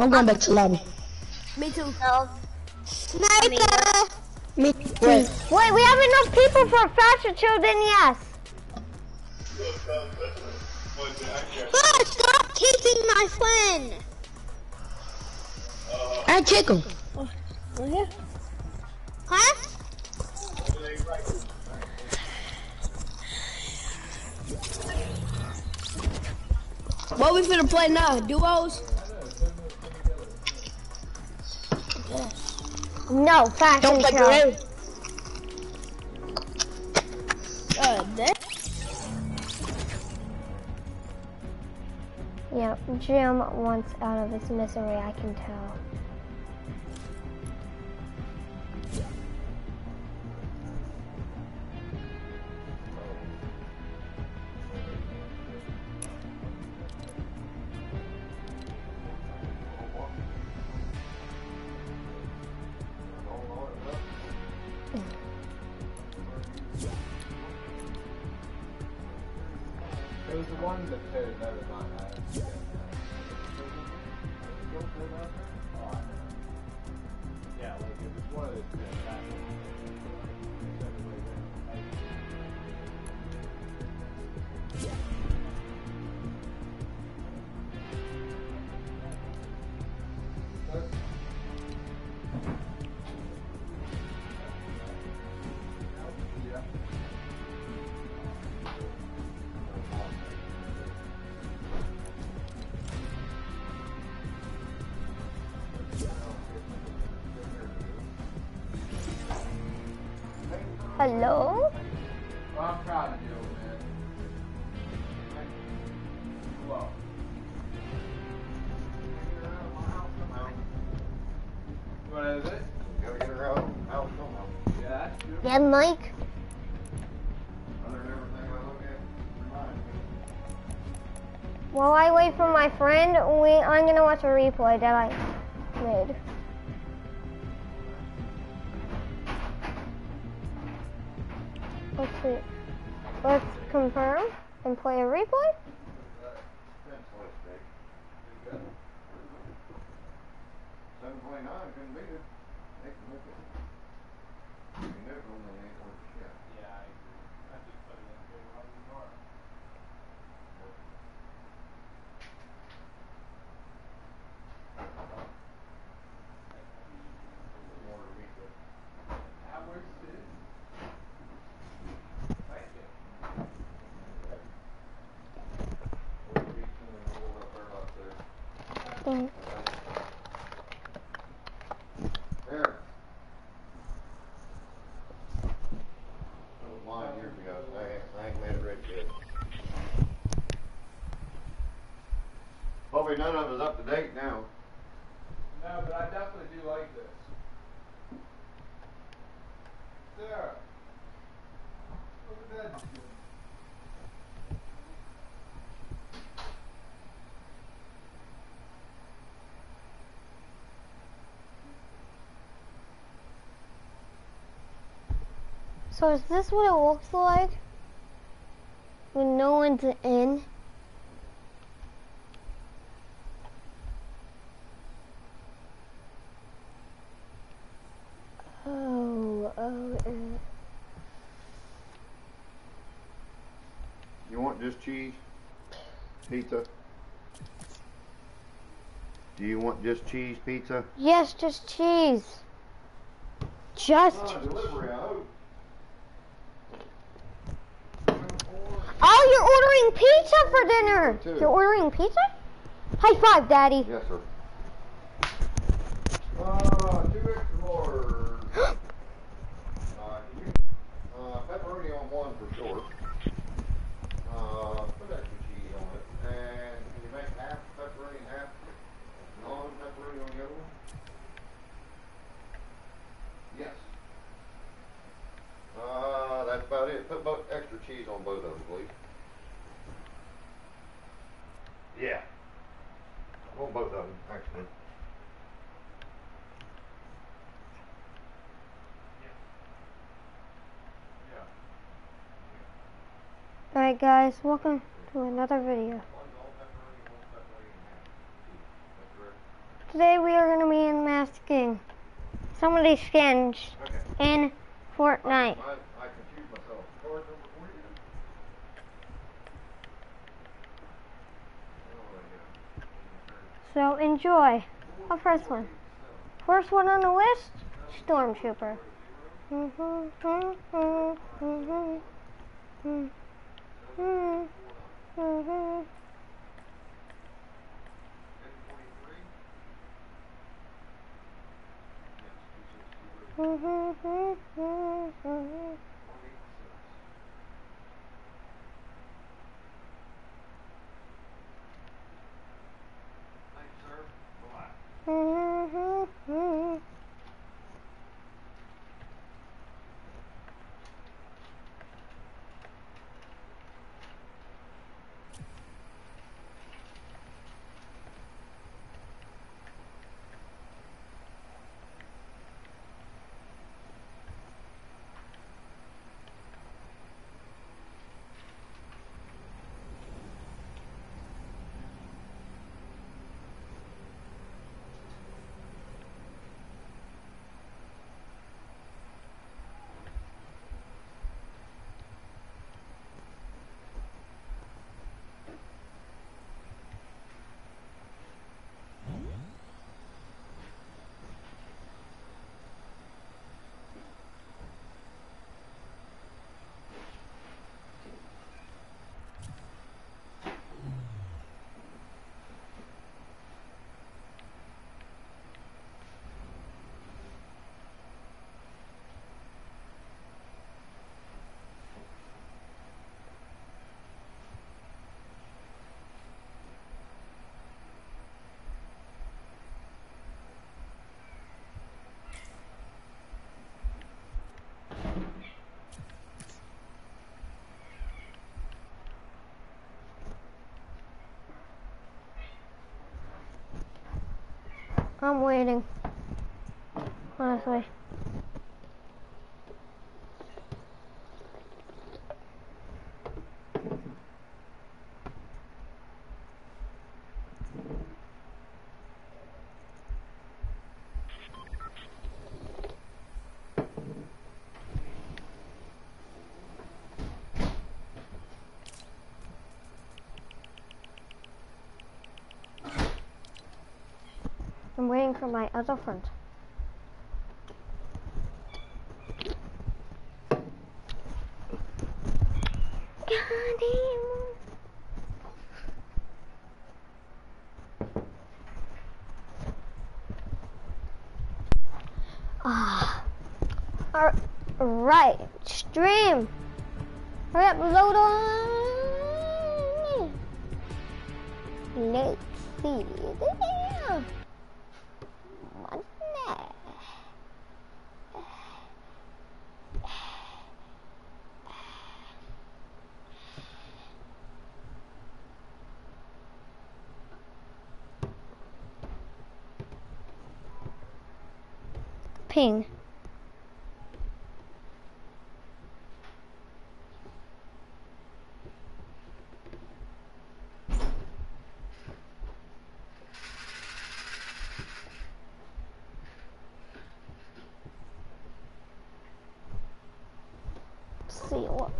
I'm going back to lobby. Me too. No. Sniper! Me too. Wait. Wait, we have enough people for a faster children, yes. But stop kicking my friend! I kick him. Yeah. Huh? What we finna play now? Duos? No, faster Don't children. Guerrero. Uh, that. Yeah, Jim wants out of his misery, I can tell. Watch a replay that I made. Date now. No, but I definitely do like this. Sarah. Look at that. So is this what it looks like? When no one's in? Oh, oh, uh, You want just cheese? Pizza? Do you want just cheese pizza? yes, just cheese. Just. Oh, I. Oh, you're ordering pizza for dinner. Two. You're ordering pizza? High five, Daddy. Yes, sir. Uh, two extra more. uh, can you, uh, pepperoni on one for sure. Uh, put extra cheese on it. And can you make half pepperoni and half non-pepperoni on the other one? Yes. Uh, that's about it. Put both cheese on both of them, please. Yeah. I want both of them, actually. Alright, guys, welcome to another video. Today we are going to be unmasking some of these skins Okay. in Fortnite. I, I confused myself. Card number forty again? Oh, yeah. So enjoy. Our first one. First one on the list, Stormtrooper. Relax. I'm waiting. Honestly. Waiting for my other friend. Ah. All right, stream. Hurry up, load on. Let's see. Damn. Money. Ping. see what.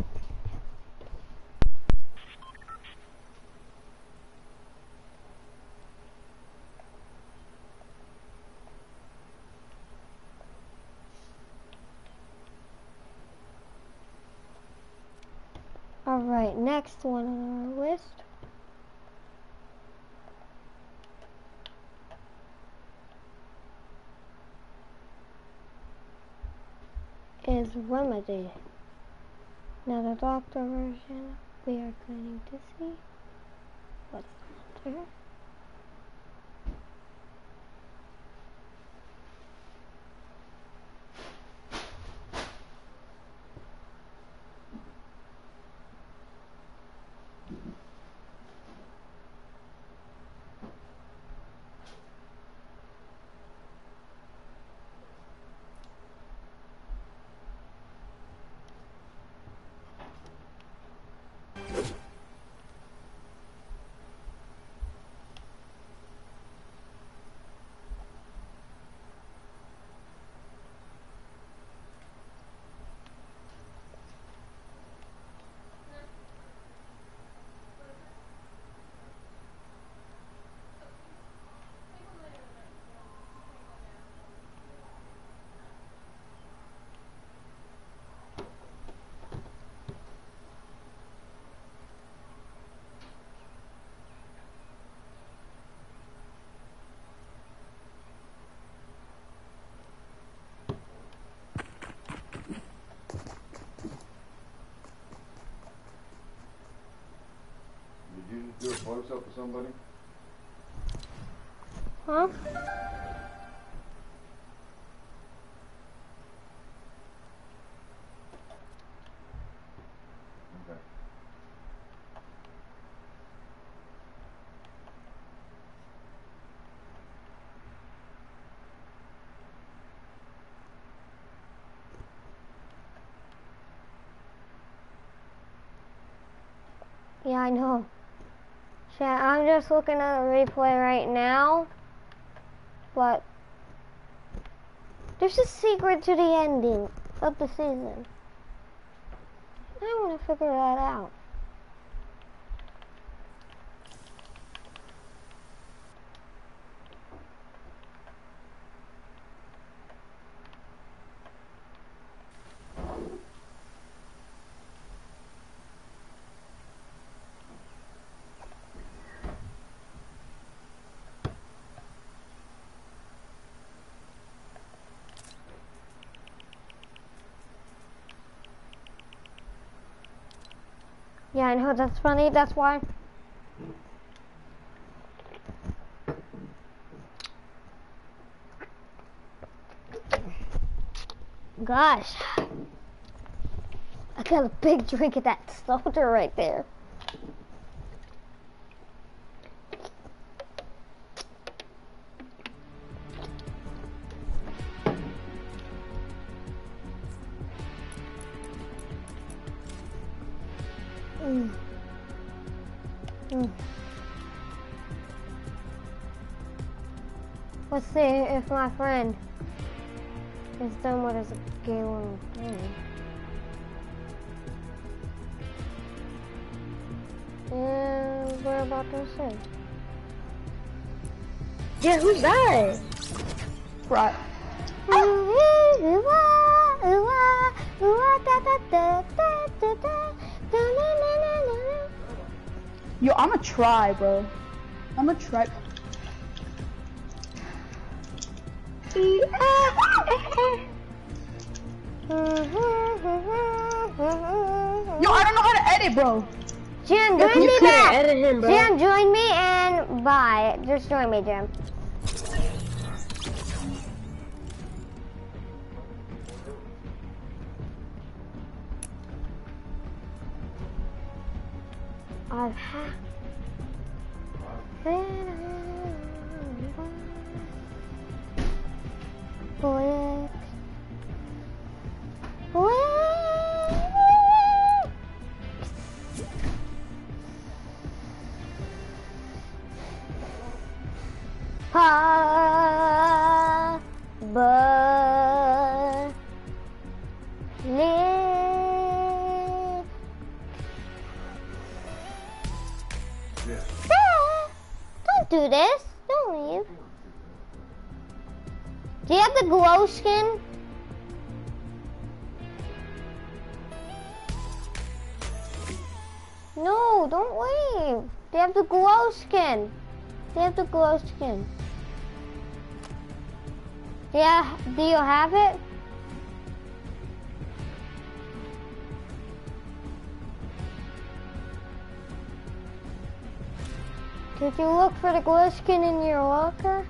Alright, next one on our list. Is Remedy. Now the doctor version, we are going to see what's there. Myself to somebody? Huh? Okay. Yeah, I know. Chat, I'm just looking at the replay right now. But there's a secret to the ending of the season. I want to figure that out. I know that's funny. That's why. Gosh, I got a big drink of that soda right there. If my friend is done with his game. And we're about to see. Yeah, who's that? Right. Yo, I'm a try, bro. I'm a try. Yo, I don't know how to edit, bro. Jim, Yo, join can you me back. edit him, bro? Jim, join me and bye. Just join me, Jim. You look glow skin in your locker?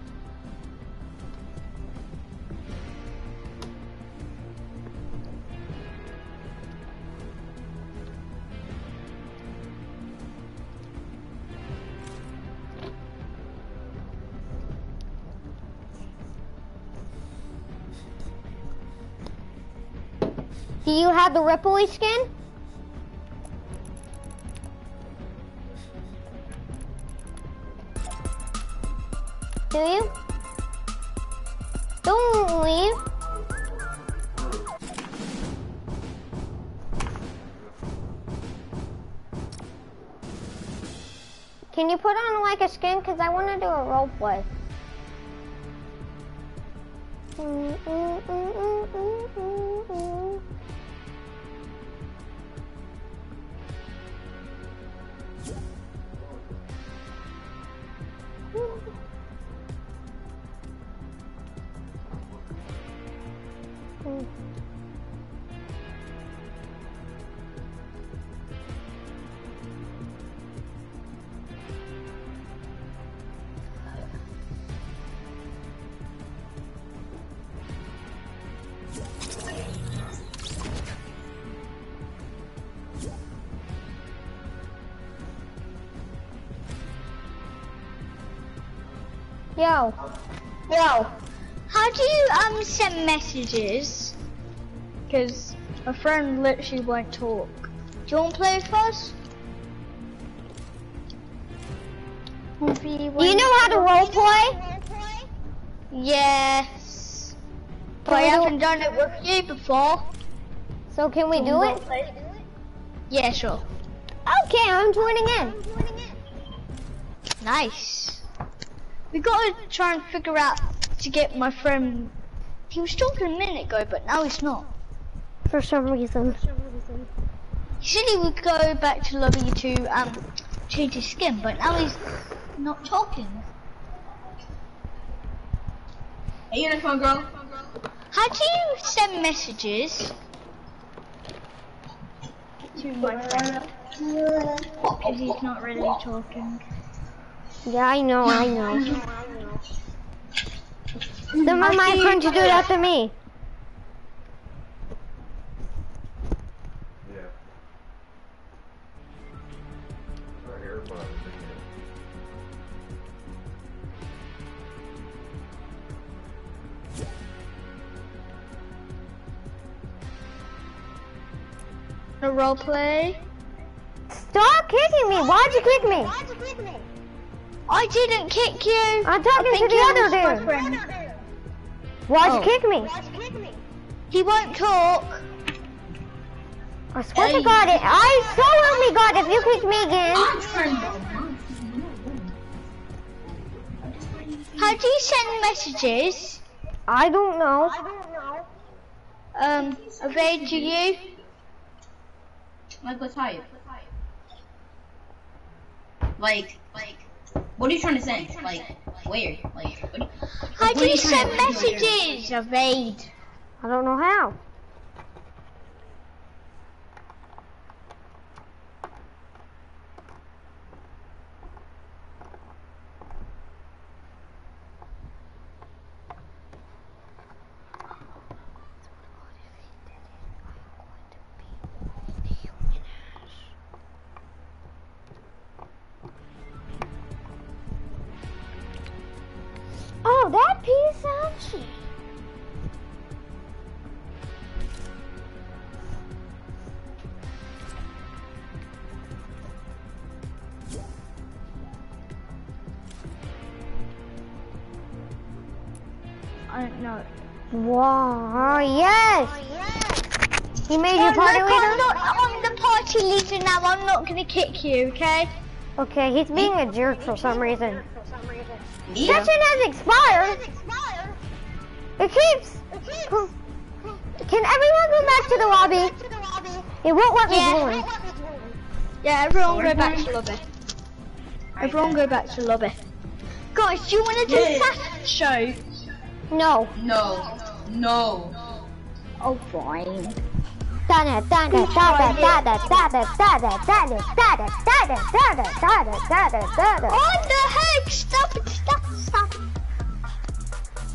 Do you have the Ripley skin? Skin? Because I want to do a role play. Yo. Yo. How do you um send messages? Because my friend literally won't talk. Do you want to play with us? Do you know how to role play? Yes. But I Can we do- haven't done it with you before. So can we do it? Yeah, sure. Okay, I'm joining in. Nice. We gotta try and figure out to get my friend. He was talking a minute ago, but now he's not. For some reason. He said he would go back to lobby to um change his skin, but now he's not talking. Hey, unicorn girl. How do you send messages to my friend? Because he's not really talking. Yeah, I know, I know. Then my my friend to do that to me. Yeah. Right. A role play. Stop kicking me! Why'd you kick me? I didn't kick you. I'm talking I to think the it other was my dude. friend. Why'd Oh. you kick me? He won't talk. I swear to God, it, I swear to God, if you kick me again, How do you send messages? I don't know. Um, evade to you. Like, what type? Like, like, what are you trying to send? Like, where? Like, what, what I just send messages. I made. I don't know how. I'm not gonna kick you, okay? Okay, he's being a jerk for some reason. Yeah. Session has expired. It keeps. Can everyone go back to the lobby? It won't let me Yeah. join. Yeah, everyone go back to lobby. Everyone go back to lobby. Guys, do you want to do Yeah. fashion show? No. No. No. Oh, fine. Dada, dada, dada, dada, dada, dada, dada, dada, dada, dada, dada, dada, dada. What the heck? Stop it! Stop! It, stop!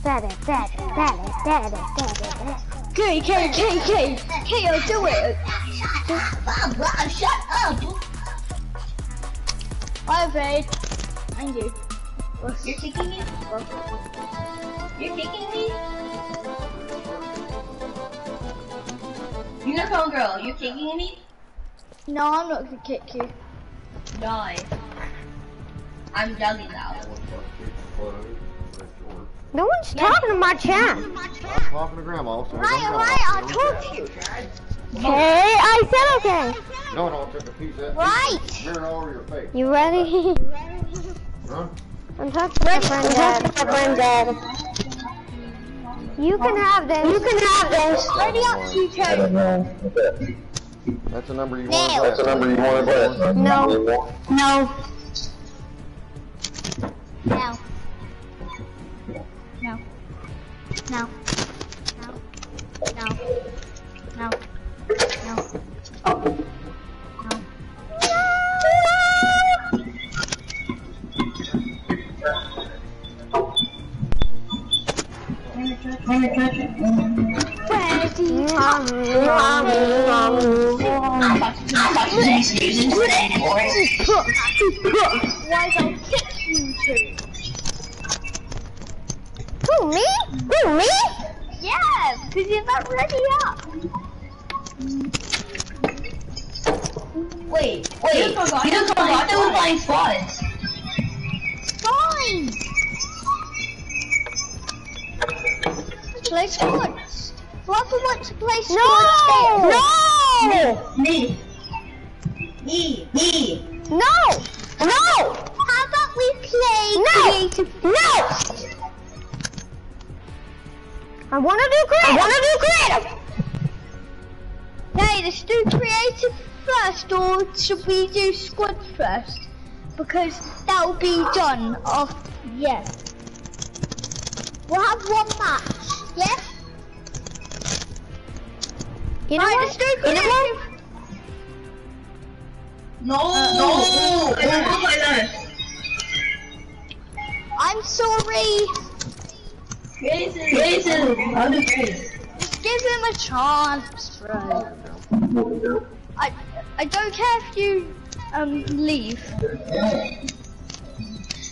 Dada, dada, dada, dada, dada, dada. K K K K K I'll do it. Shut up. I evade. And you. You're kicking me? You're kicking me? Unicorn girl, you're kicking me? No, I'm not gonna kick you. Die. I'm yelling now. One butt kick closed, red short. No one's talking to my chat. I'm talking to grandma, so Right, right. I told chat. you. Okay, I said okay. No, no, took a piece of that. Right. Smearing all over your face. You ready? Huh? I'm talking to my friend Dad. You can have this. You can have this. Ready up, you two. That's the number you want That's the number you want to No. No. No. No. No. No. 就这 Because that'll be done off. Yeah. We'll have one match. Yeah. You know Right, what? You know what? Um leave.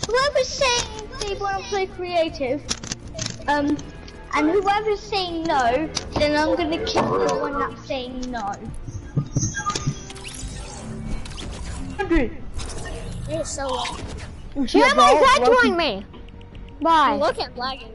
Whoever's saying they want to play creative, um, and whoever's saying no, then I'm gonna kick the one that's saying no. It's so long. Yeah, but that join me. Bye. Look at lagging.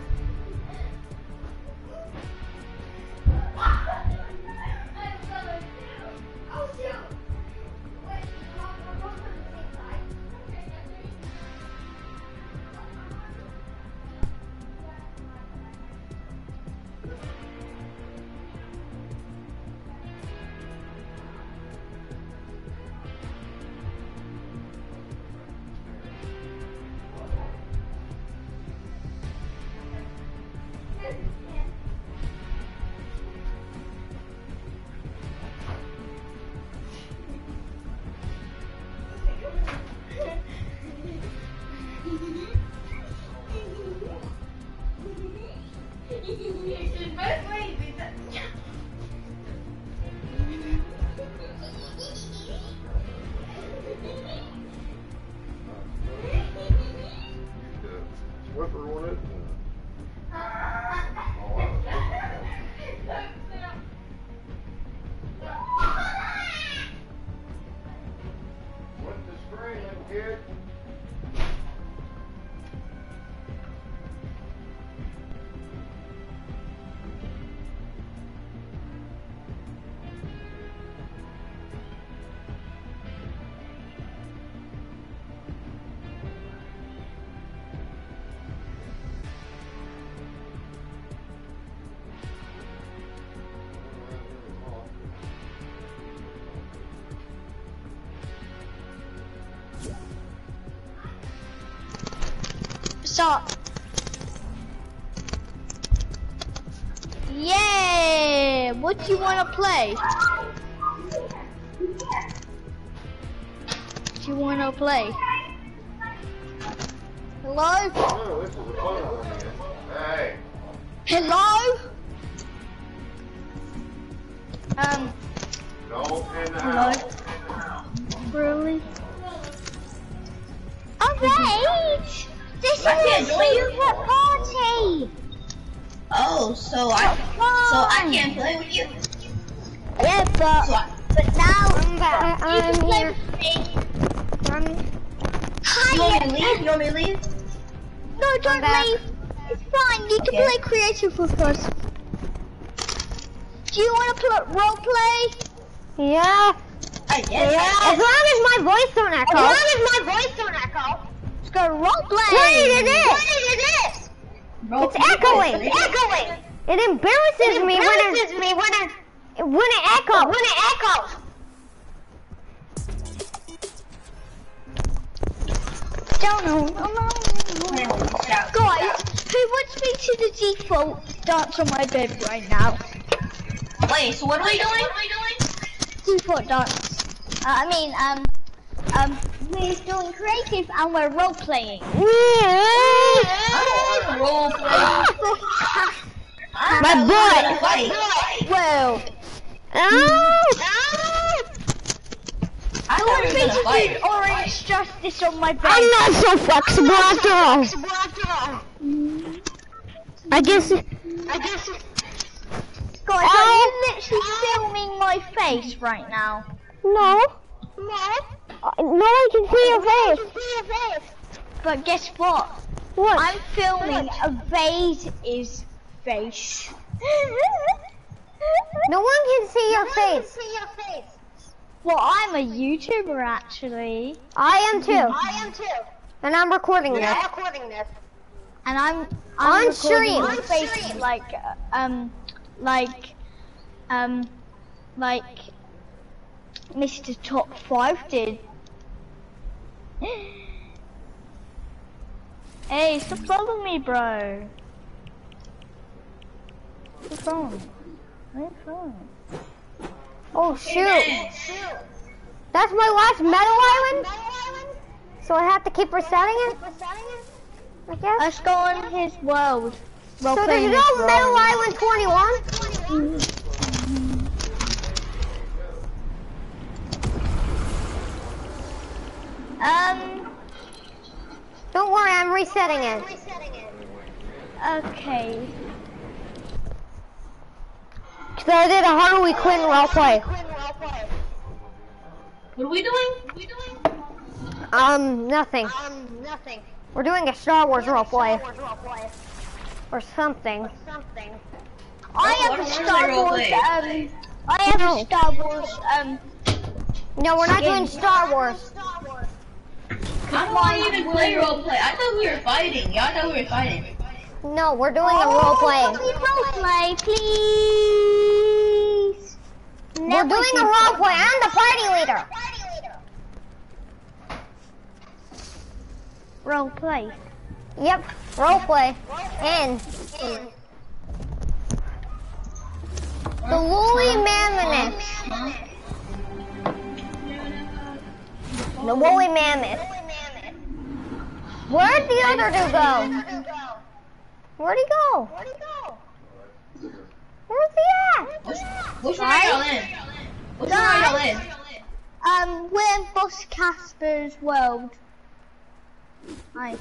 you want to play? Do you want to play? Hello? This is a fun one, man. Hey. Hello? Um, Don't in the hello? Really? Alright! This is a secret party! Oh, so I so I can't play with you. Yeah, but, but now I'm back. you I'm can play here. with me. I'm, you want me to leave? You want me to leave? No, don't leave. It's fine. You can Okay. play creative with us. Do you want to play role play? yeah. I guess. As long as my voice don't echo. As long as my voice don't echo. Let's go role play. What it is? Bro, It's echoing. It's echoing. It embarrasses me when it me when it when it echoes. When it echoes. Don't know. Guys, who wants me to the default dance on my bed right now? Wait, so what are we doing? What are we doing? Foot dance. Uh, I mean, um, um, we're doing creative and we're role playing. I don't role play. My boy. Fight. Well, I thought we were gonna basically fight. orange justice on my bed. I'm not so flexible after all. I guess. I guess. Guys, Oh. are you literally filming my face right now? No. Uh, No one can see your face. But guess what? What? I'm filming a vase is face. No one can see your face. Well, I'm a YouTuber actually, I am too. I am too. And I'm recording this. and I'm I'm On stream. On face like uh, um like um like Mr. Top Five did. hey, stop following me, bro. What's phone? Oh shoot. That's my last metal island. So I have to keep resetting it. I guess. Let's go on his world. Role So there's no Metal. Island 21? Um. Don't worry, I'm resetting it. Okay. So I did a Harley Quinn roleplay. What are we doing? What are we doing? Um, nothing. We're doing a Star Wars roleplay. Or something. I what have a Star Wars. roleplay? Um. I have a Star Wars. Um. No, we're not doing Star Wars. I don't want to even play role play. I thought we were fighting. Y'all thought we were fighting. No, we're doing a role oh, play. Role play, please. We're doing a role play. I'm the party leader. Role play. Yep, role play. In. The woolly mammoth. The woolly mammoth. Where'd the other dude go? Where'd he go? Where'd he go? Where's he at? Which, which one are y'all in? Which one are y'all in? Um, we're in Boss Casper's world. Hi.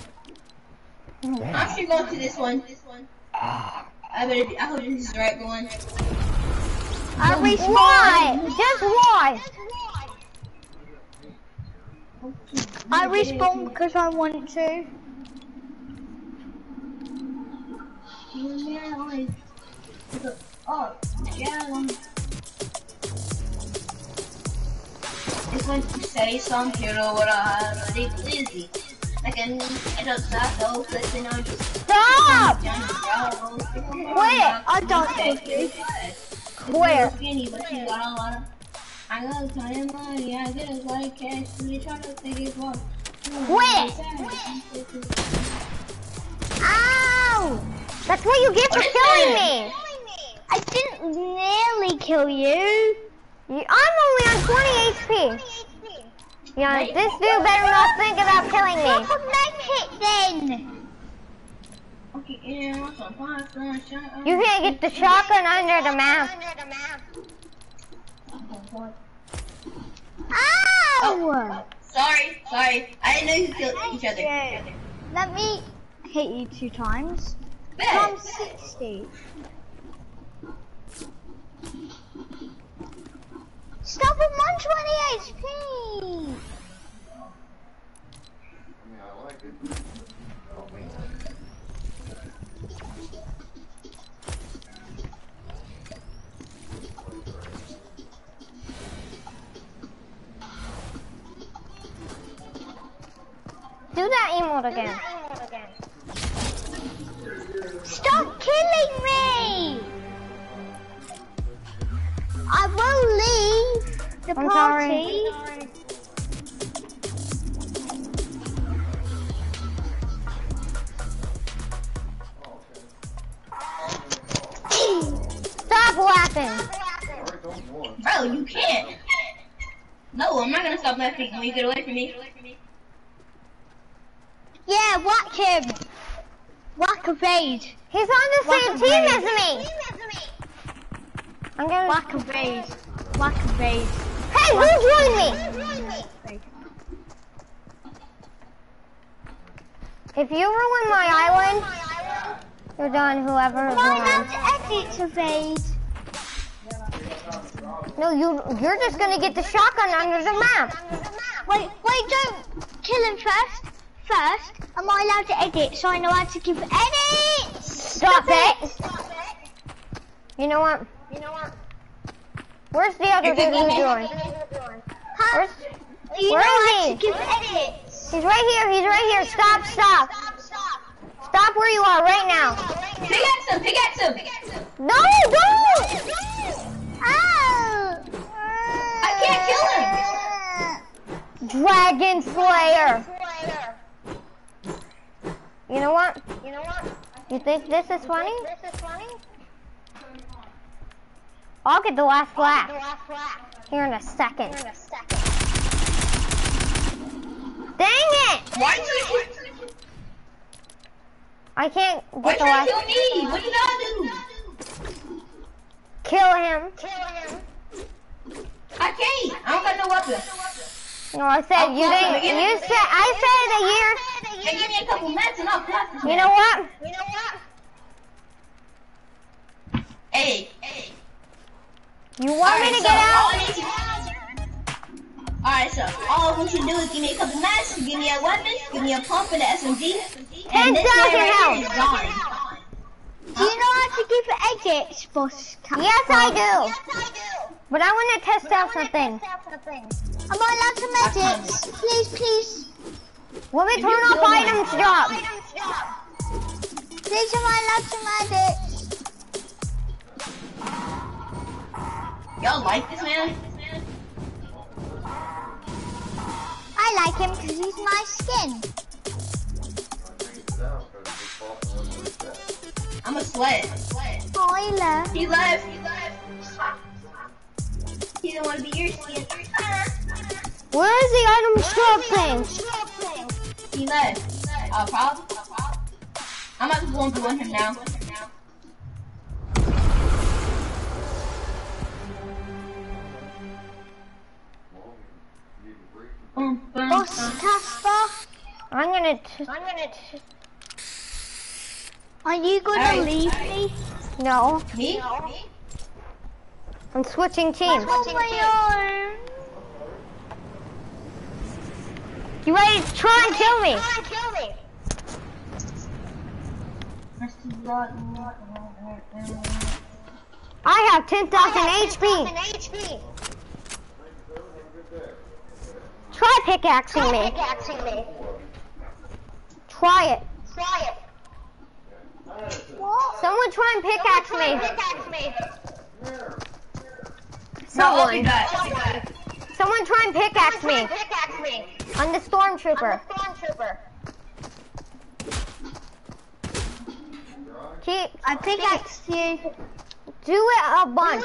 I'm actually going to this one. This one. I better be, I hope this is the right one. I respawn. Why? Just why? I respawn because I want to. Oh, yeah. It's going to say some hero what I really busy. Like I I don't stop those flipping on just Stop! Wait, I don't think you. Where? Got. I got a money. I get a lot of cash. You to think it's one. Where? Ow! That's what you get for killing me. I didn't nearly kill you. You- I'm only on 20 HP. Yeah, this dude better not think about killing me. a med hit then. Okay, yeah, what's up? What's up? Shut up. You can't get the shotgun under the map. Ow! Oh, sorry, sorry. I didn't know you killed each other. Let me hit you two times. Bet. I'm 60. Stop at 120 HP! I mean, I like it. Do that emote again. The I'm party. sorry. Stop laughing. Bro, you can't. No, I'm not gonna stop laughing when you get away from me. Yeah, whack him. Whack a raid. He's on the Whack same a team as me. I'm gonna. Whack a raid. Whack a raid. Hey, who joined me? If you ruin my island, you're done. Whoever is Why wrong. not edit a raid? No, you. You're just gonna get the shotgun under the map. Wait, wait, don't kill him first. First, am I allowed to edit so I know how to give edits? Stop it. You know what? You know what? Where's the other dude who joined? Where's, you where is he? to give edits? he's right here. He's right here. Stop. Stop. Stop stop. Stop where you are right now. Pickaxe him, pickaxe him. No, don't. Oh! I can't kill him. Dragon Slayer. You know what? You know what? You think this is funny? This is funny. I'll get the last laugh. Here in a second. Dang it! Why did you, I can't why get the you last. kill me? What did I do? Kill him. I can't. I don't got no weapon. No, I said you didn't. You said I said a year. Hey, give me a couple minutes and I'll clap this You know what? Hey, hey. You want me to get out? Alright, so all I want you to do is give me a couple minutes, give me a weapon, give me a pump and an SMG, Ten and this man right is gone. Do you know how to give edits, boss? cat? Yes, I do. But I want to test out something. Am I allowed to edits? Please, please. Let me turn off items drop. Please, am I allowed to edits? Y'all like this man? I like him because he's my skin. I'm a sweat. Spoiler. He left. He left. He didn't want to be your skin. Where is the item drop thing? He left. Uh, problem? I'm about to go into one him now. Boss. Casper, I'm gonna. T- I'm gonna. T- are you gonna Alright. leave me? no, Me? I'm switching teams. On my own. You ready to try and kill me? I have 10,000 HP. Try pickaxing me. Try it. try it Someone try and pickaxe me. No, I'll be Someone. back. Someone try and pickaxe me. I'm the stormtrooper. Keep, I pickaxed you. do it a bunch.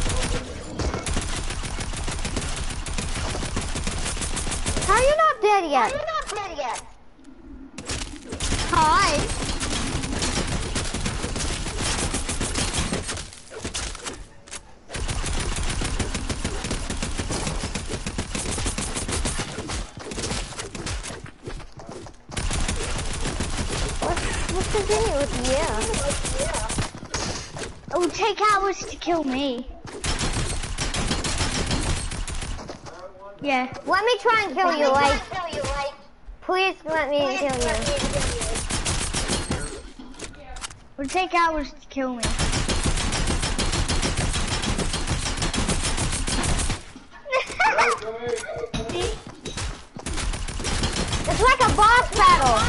How are you not dead yet? How are you not dead yet? Hi. Let's continue with yeah. It will take hours to kill me. Yeah. Let me try and kill let you, like. Kill you, like. Please let me Please kill, let you. Me kill you. It would take hours to kill me. it's like a boss battle.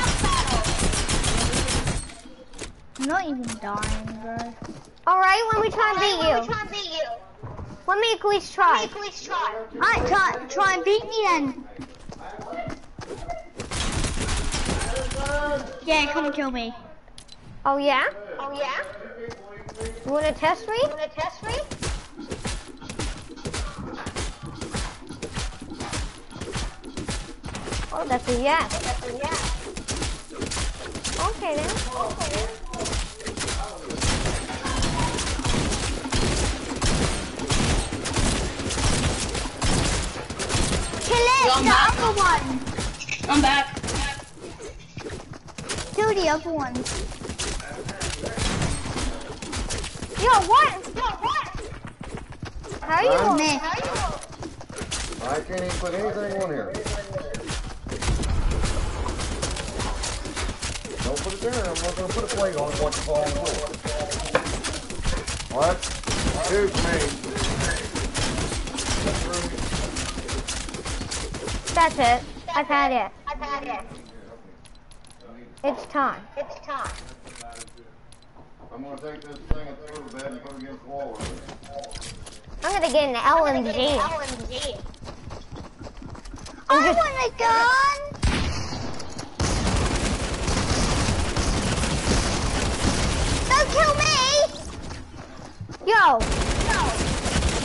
I'm not even dying, bro. Alright, let me try and beat you. Let me at least try. Let me at least try. Alright, try, try and beat me then. Yeah, come and kill me. Oh yeah? Oh yeah? You wanna test me? You wanna test me? Oh, that's a yes. That's a yes. Okay then. Okay then. Kill the back. other one. I'm back. Kill the other one. Yo, what? Yo, what? How are you? Huh? Meh. How are you? I can't even put anything on here. Don't put it there. I'm not gonna put a plate on it once you fall on the floor. What? Shoot me. That's it. I've had it. I've had it. It's time. It's time. I'm gonna take this thing and throw to bed and put it against the wall. I'm gonna get an LMG. LMG. I want a gun. Don't kill me. Yo.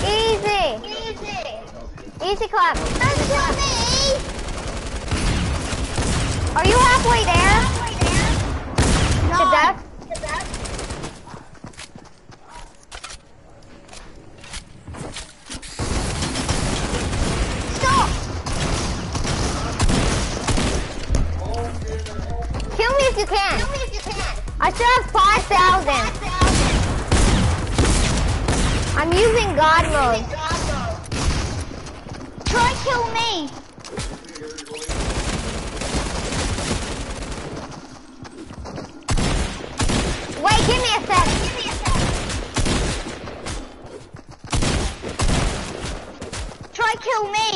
Easy. Easy. Easy clap. Don't kill me. Are you halfway there? No. To death? Stop. Kill me if you can. I still have 5,000. I'm using God mode. Try kill me. Wait, give me a sec. Give me a sec. Try kill me.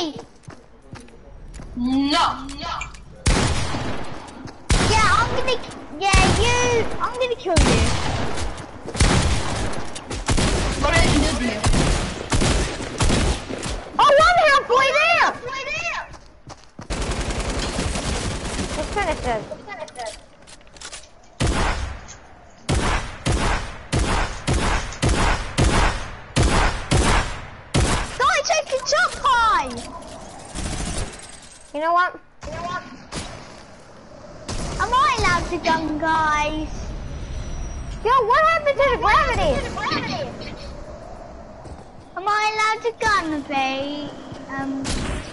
No. No. Yeah, I'm gonna. Yeah, you. I'm gonna kill you. What did you do to me? Oh, I'm halfway there. Let's finish this. Guys, I can jump high. You know what? Am I allowed to gun, guys? Yo, what happened to the gravity? Am I allowed to gun, babe? Um.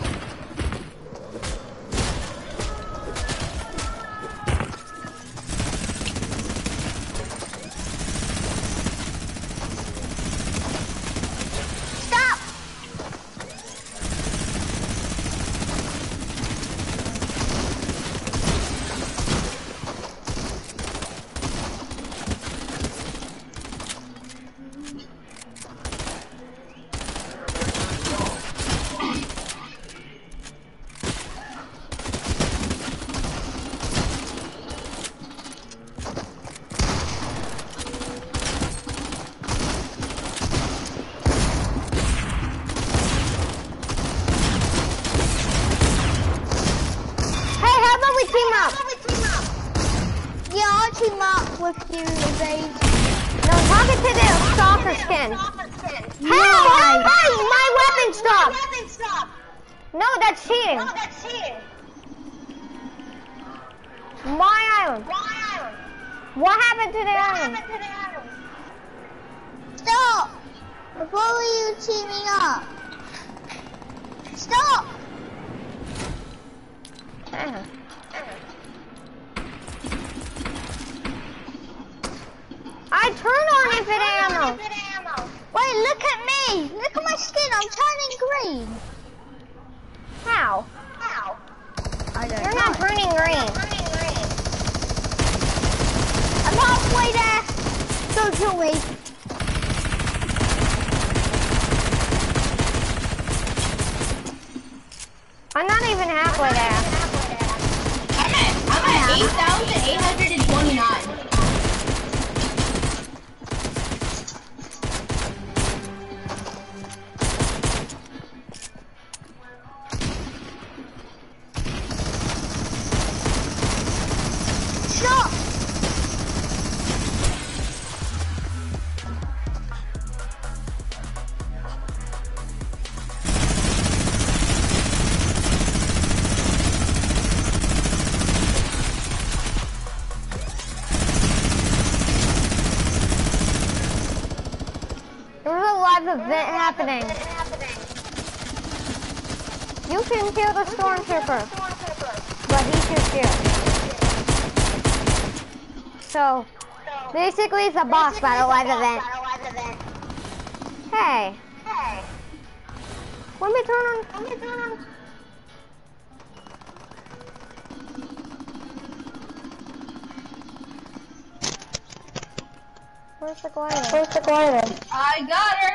Don't kill me. I'm not even halfway there. Basically it's a boss battle live event. Hey. Let me turn on. Let me turn on. Where's the glider? Where's the glider? I got her.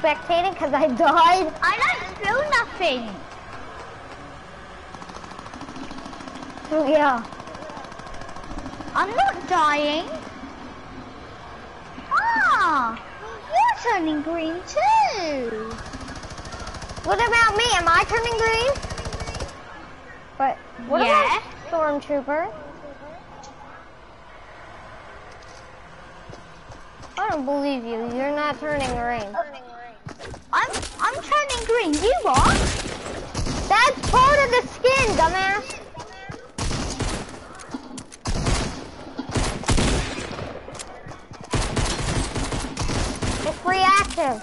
Spectating because I died. I don't feel nothing. Oh, yeah. I'm not dying. Ah, you're turning green too. What about me? Am I turning green? But what Yeah. about Stormtrooper? I don't believe you. You're not turning green. I'm I'm turning green. You are? That's part of the skin, dumbass. It's reactive.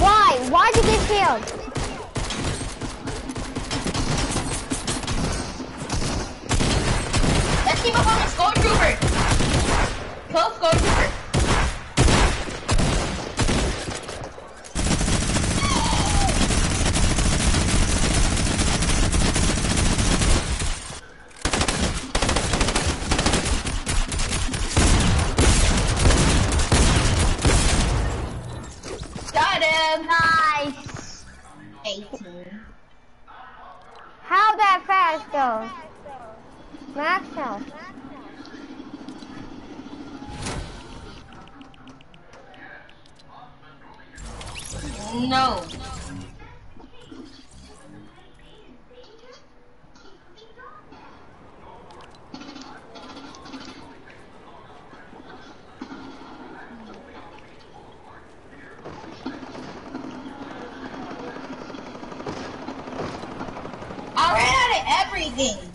Why? Why'd you get killed? Let's keep up on the stormtrooper. Stormtrooper. Got No. I ran out of everything.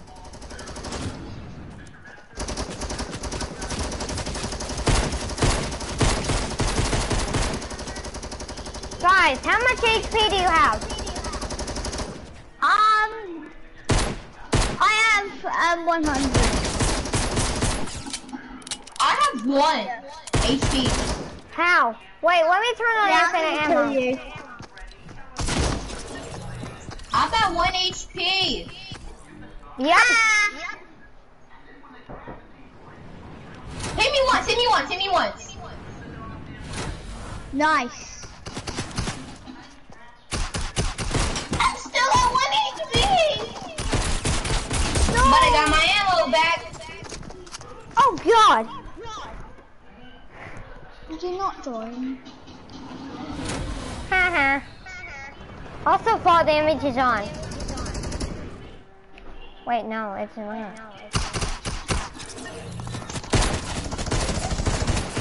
Guys, how much HP do you have? Um, I have um 100. I have one HP. How? Wait, let me turn on infinite ammo. you. I've got one HP. Yep. Hit me once, hit me once, hit me once. Nice. Still at one HP. But I got my ammo back. Oh god. Did you not join? Haha. also fall damage is on. Wait, no, it's not.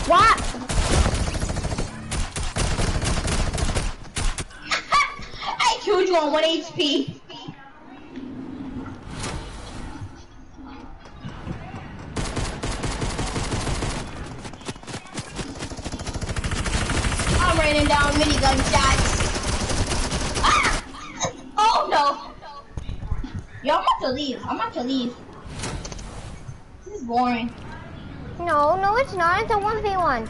What? I killed you on one HP. I'm raining down minigun shots. Ah! Oh no! Yo, I'm about to leave. I'm about to leave. This is boring. No, no, it's not. It's a 1v1.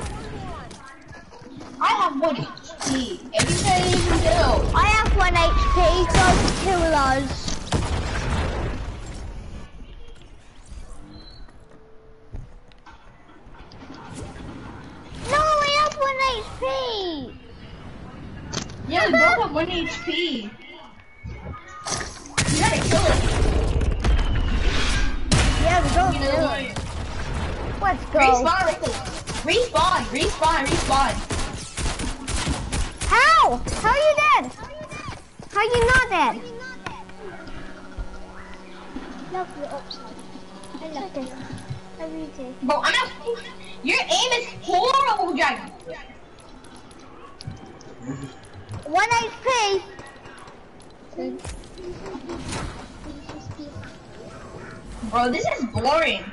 I have one HP. If you you can do. I have one HP. Go kill us. No, I have one HP. Yeah, we both have one HP. You gotta kill it. Yeah, we go You kill know, us. Let's go. respawn. Respawn, respawn, respawn. How? How are you dead? How are you not dead? Love the upside. I love this. I really. Bro, I'm not. Your aim is horrible, Dragon. One HP. Bro, this is boring.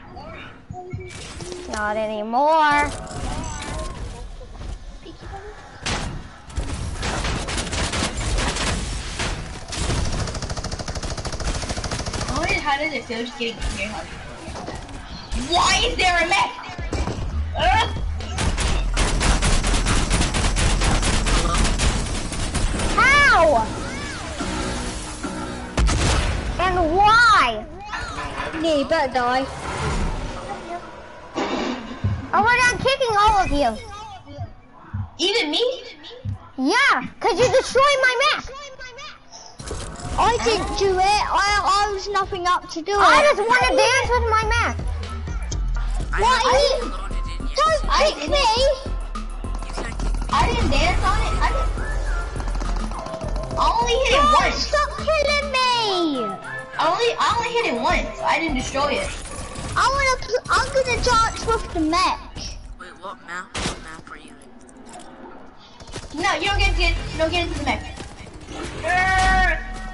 Not anymore. How does it feel just getting? Why is there a mech? Ugh. How? And why? Yeah, you better die. Oh, we're not kicking all of you. Even me? Yeah, because you destroyed my map. I didn't do it. I I was nothing up to do it. I just want to dance with my mech. What? I You, didn't, don't I pick didn't- me. I didn't dance on it. I didn't. I only hit it Don't once. stop killing me. I only I only hit it once. I didn't destroy it. I wanna. I'm gonna dance with the mech. Wait, what map? What map are you in? No, you don't get to get you don't get into the mech.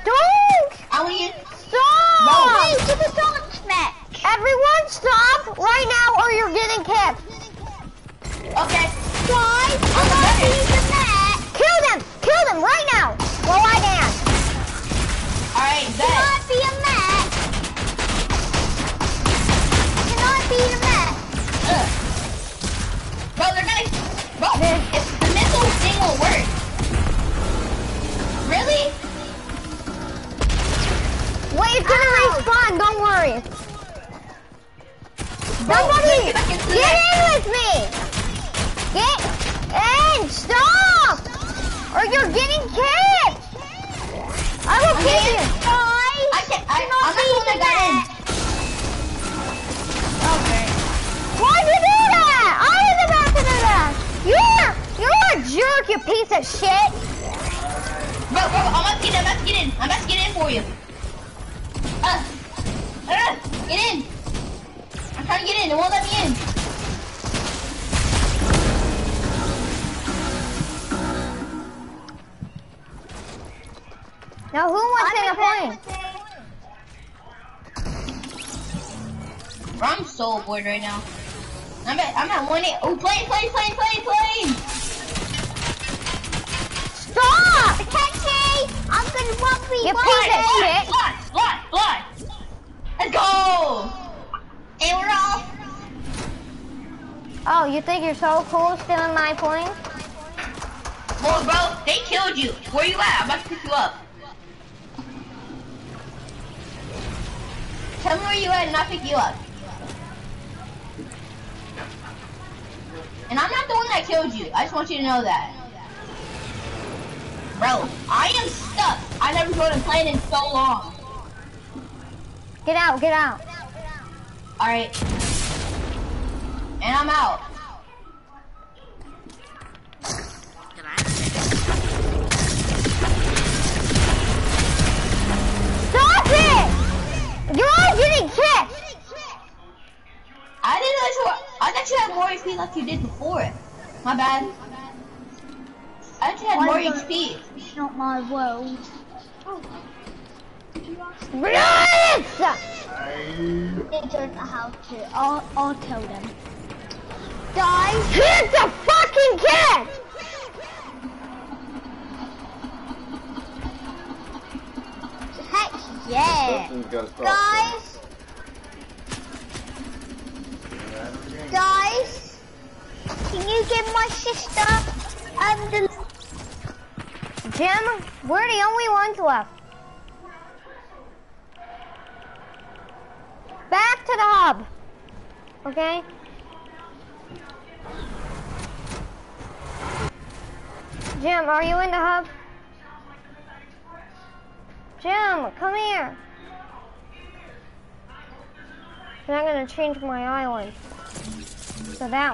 Don't I stop. Hey, to the dance mech. Everyone stop right now or you're getting kicked. okay. Guys, I'm gonna be the mech. Kill them. Kill them right now while I dance. All right, Can bet. I be a mech? Can I be the mech? Ugh. Bro, they're gonna. Bro, if the missile thing will work. Really? Wait, it's gonna respawn. Don't worry. Bro, Somebody get in with me. Get in. Stop. Or you're getting kicked. I will kick you. Guys, I can't. I, I'm not the one that got in. Okay. Why'd you do that? I was about to do that. You're you're a jerk, you piece of shit. Bro, bro, I'm about to get in. I'm about to get in. I'm about to get in for you. Uh, uh, get in. I'm trying to get in. It won't let me in. Now who wants to a point? Bro, I'm so bored right now. I'm at, I'm at one eight. Oh, plane, plane, plane, plane, plane. Stop! I'm gonna one v You one. piece of shit. Fly, fly, fly. Let's go. And we're off. Oh, you think you're so cool stealing my plane? Well, bro, they killed you. Where you at? I'm about to pick you up. Tell me where you at and I'll pick you up. And I'm not the one that killed you. I just want you to know that. Bro, I am stuck. I never rode a plane in so long. Get out, get out. Alright. And I'm out. Stop it! You're all getting kicked. I didn't know you were, I thought you had more HP like you did before. My bad. I thought you had Why more HP. It's not my world. Blitz! They don't know how to. I'll, I'll tell them. Guys, Hit the fucking kid! heck yeah. Justin's. Guys, guys, can you give my sister and the Jim, we're the only ones left. Back to the hub. Okay? Jim, are you in the hub? Jim, come here. I'm gonna change my island. So that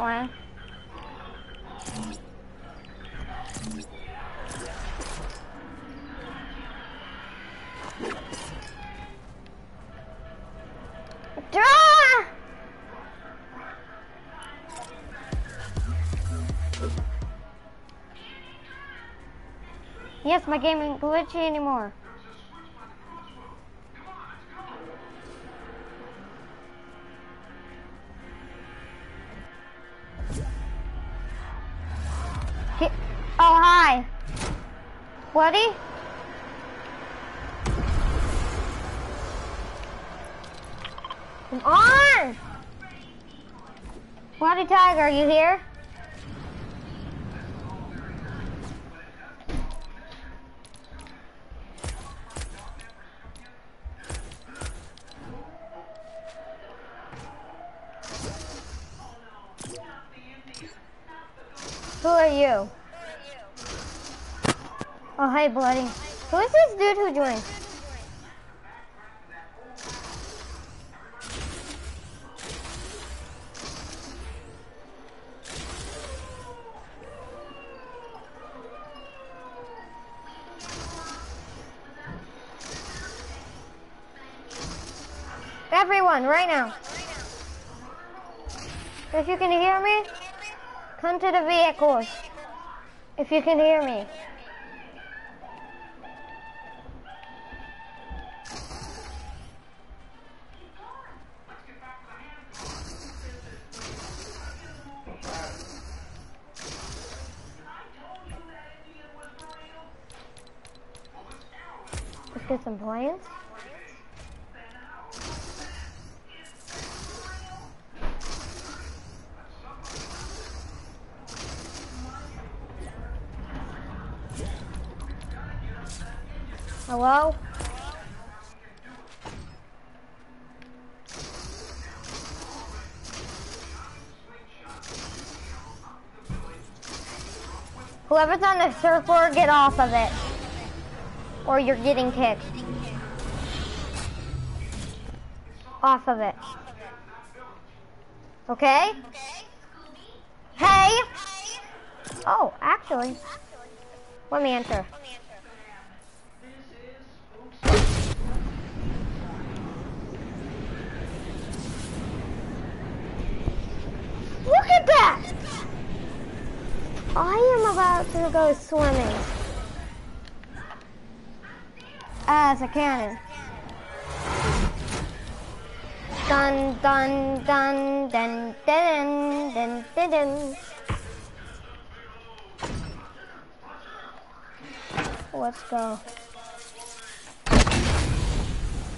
Yes, my game ain't glitchy anymore. Oh, hi. buddy. Come on! Bloody Tiger, are you here? Who are you? Oh, hey, Bloody. Who is this dude who joined? Everyone, right now. If you can hear me, come to the vehicles. If you can hear me. Let's get some planes. Hello? Whoever's on the surfboard, get off of it. Or you're getting kicked. Off of it. Okay? Hey! Oh, actually. Let me enter. Look at that! I am about to go swimming. As a cannon. Dun dun dun dun dun dun dun dun. Let's go.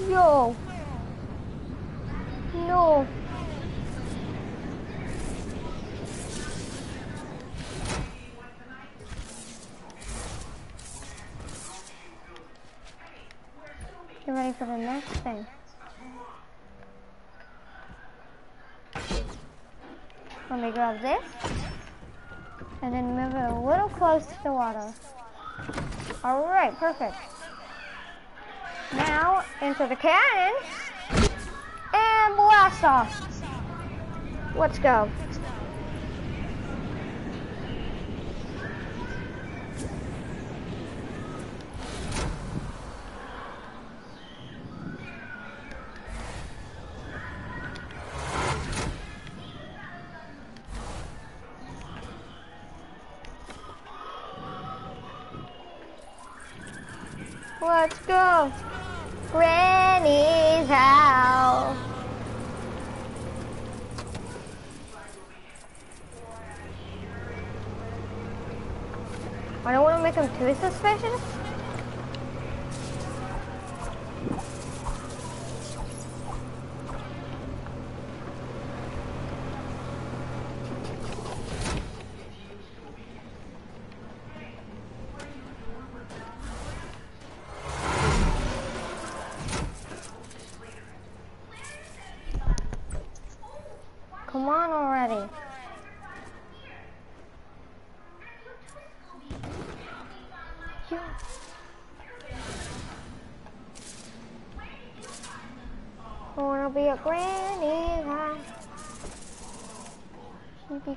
Yo. No. Get ready for the next thing. Let me grab this. And then move it a little close to the water. Alright, perfect. Now, into the cannon. And blast off. Let's go. Let's go. Granny's house. I want to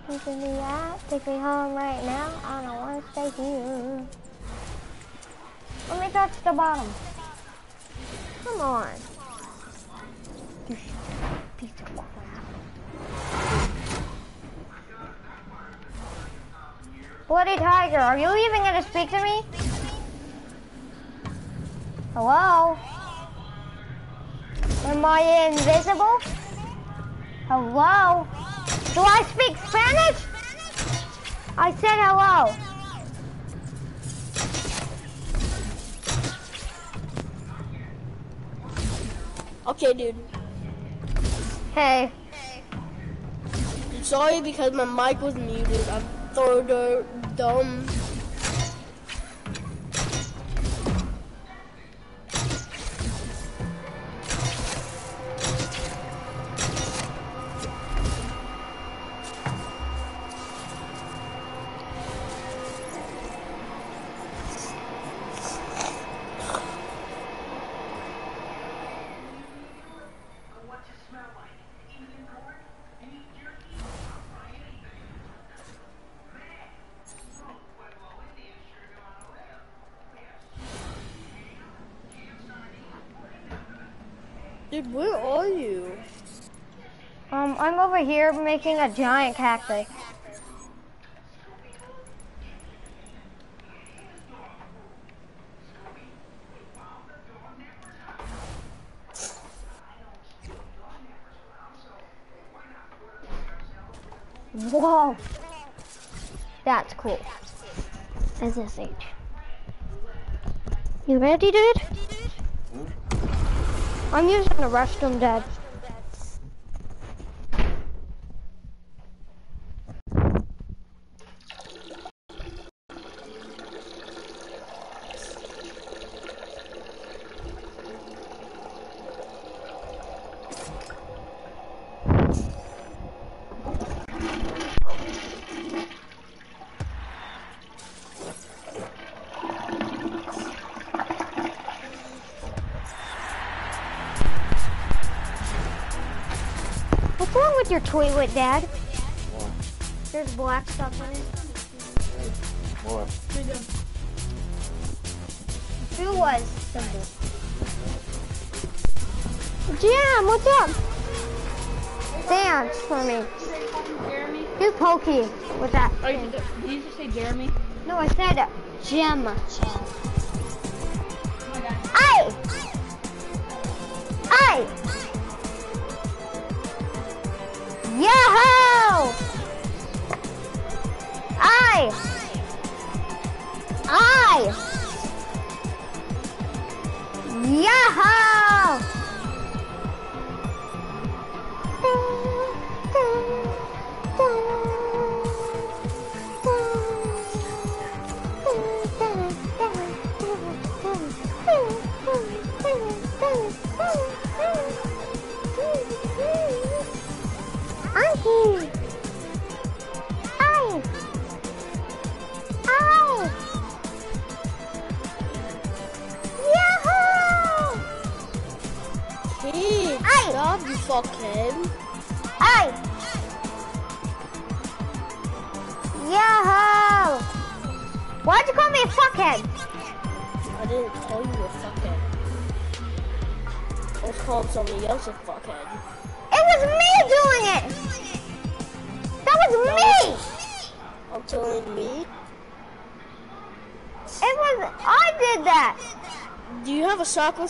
Keeping me out, take me home right now. I don't wanna stay here. Let me touch the bottom. Come on. Piece of crap. Bloody Tiger, are you even gonna speak to me? Hello? Am I invisible? Hello? Do I speak Spanish? I said hello. Okay, dude. Hey. Sorry because my mic was muted. I'm so dumb. Here making a giant cactus. Whoa. That's cool. SSH. You ready, dude? I'm using the restroom, Dad. What's wrong with your toilet, Dad? There's black stuff in it. What? Who was symbol? Jam, what's up? Dance for me. Jeremy? Do pokey with that. Oh, you, did you just say Jeremy? No, I said Jim. Aye!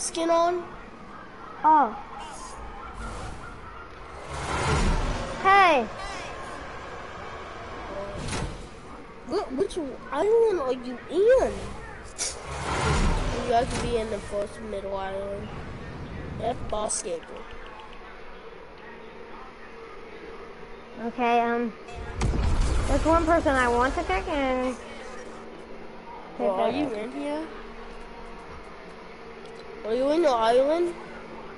Skin on? Oh. Hey, What, Which island are you in? You have to be in the first middle island. F boss okay, um, there's one person I want to pick and... Well, are you in here? Are you in the island?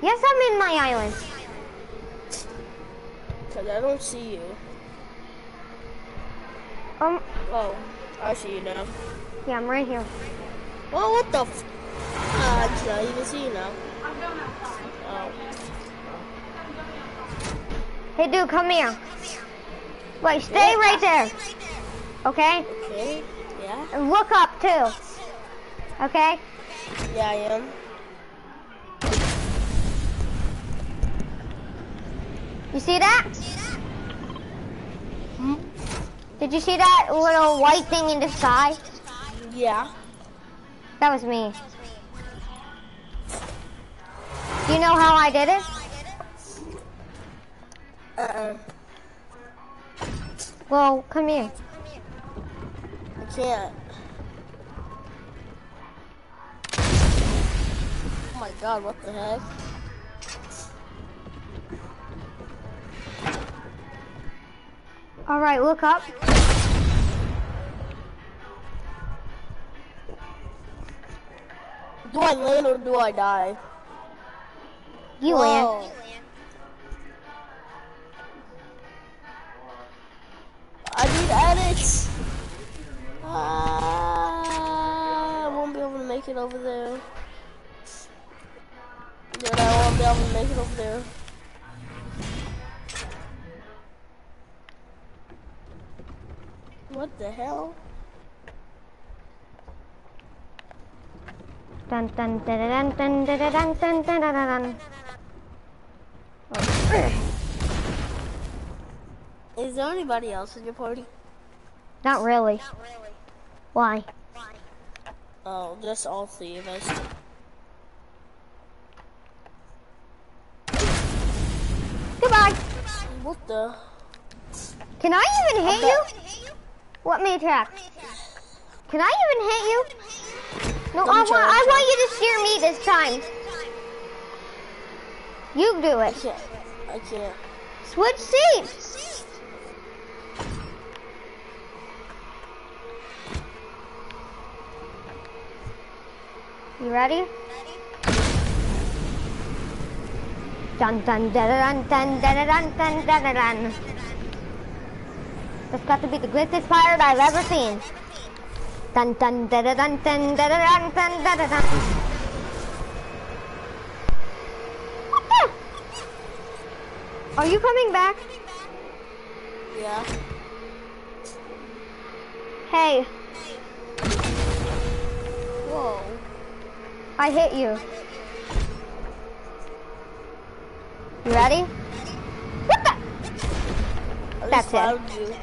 Yes, I'm in my island. Cause I don't see you. Um, Oh, I see you now. yeah, I'm right here. Well, what the f- uh, I can't even see you now. Oh. Hey, dude, come here. Wait, stay right there. Okay? Okay. Yeah? And look up, too. Okay? Yeah, I am. You see that? Did you see that little white thing in the sky? Yeah. That was me. Do you know how I did it? Uh-uh. Well, come here. I can't. Oh my god, what the heck? All right, look up. Do I land or do I die? You land. I need edits. Ah, I won't be able to make it over there. Then I won't be able to make it over there. What the hell? Dun dun dun dun dun dun dun dun dun dun dun. Is there anybody else in your party? Not really. Why? Oh, just all three of us. Goodbye. What the? Can I even hit you? Let me attack. Can I even hit you? No, I want, try, let me I want you to steer me this time. You do I it. can't. I can't. Switch seats. You ready? Dun dun dun dun dun dun dun dun dun dun dun. That's got to be the greatest pirate I've ever seen. Dun dun da da dun dun da da dun dun da da dun. What the? Are you coming back? Yeah. Hey. Whoa. I hit you. You ready? What the? That's it.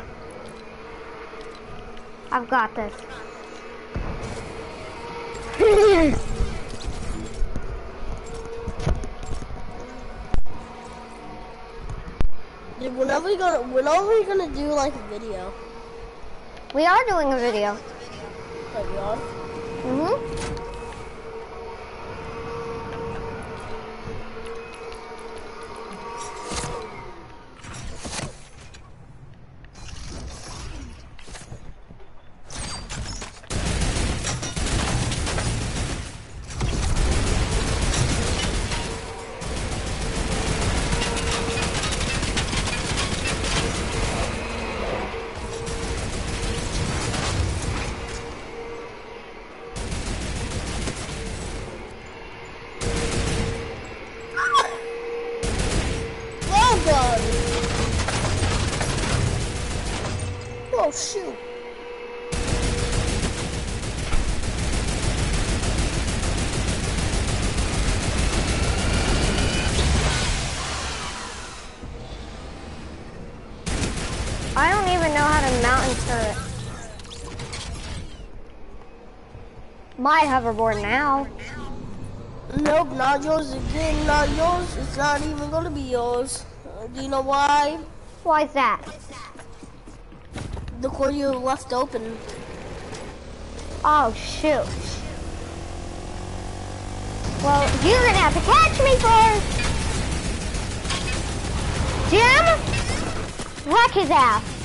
I've got this. Dude, when are we gonna? When are we gonna do like a video? we are doing a video. Like we are. Mm-hmm. Hoverboard now. Nope, not yours again. Not yours. It's not even gonna be yours. Uh, do you know why? Why is that? The core you left open. Oh shoot. Well, you're gonna have to catch me first. Jim, whack his ass.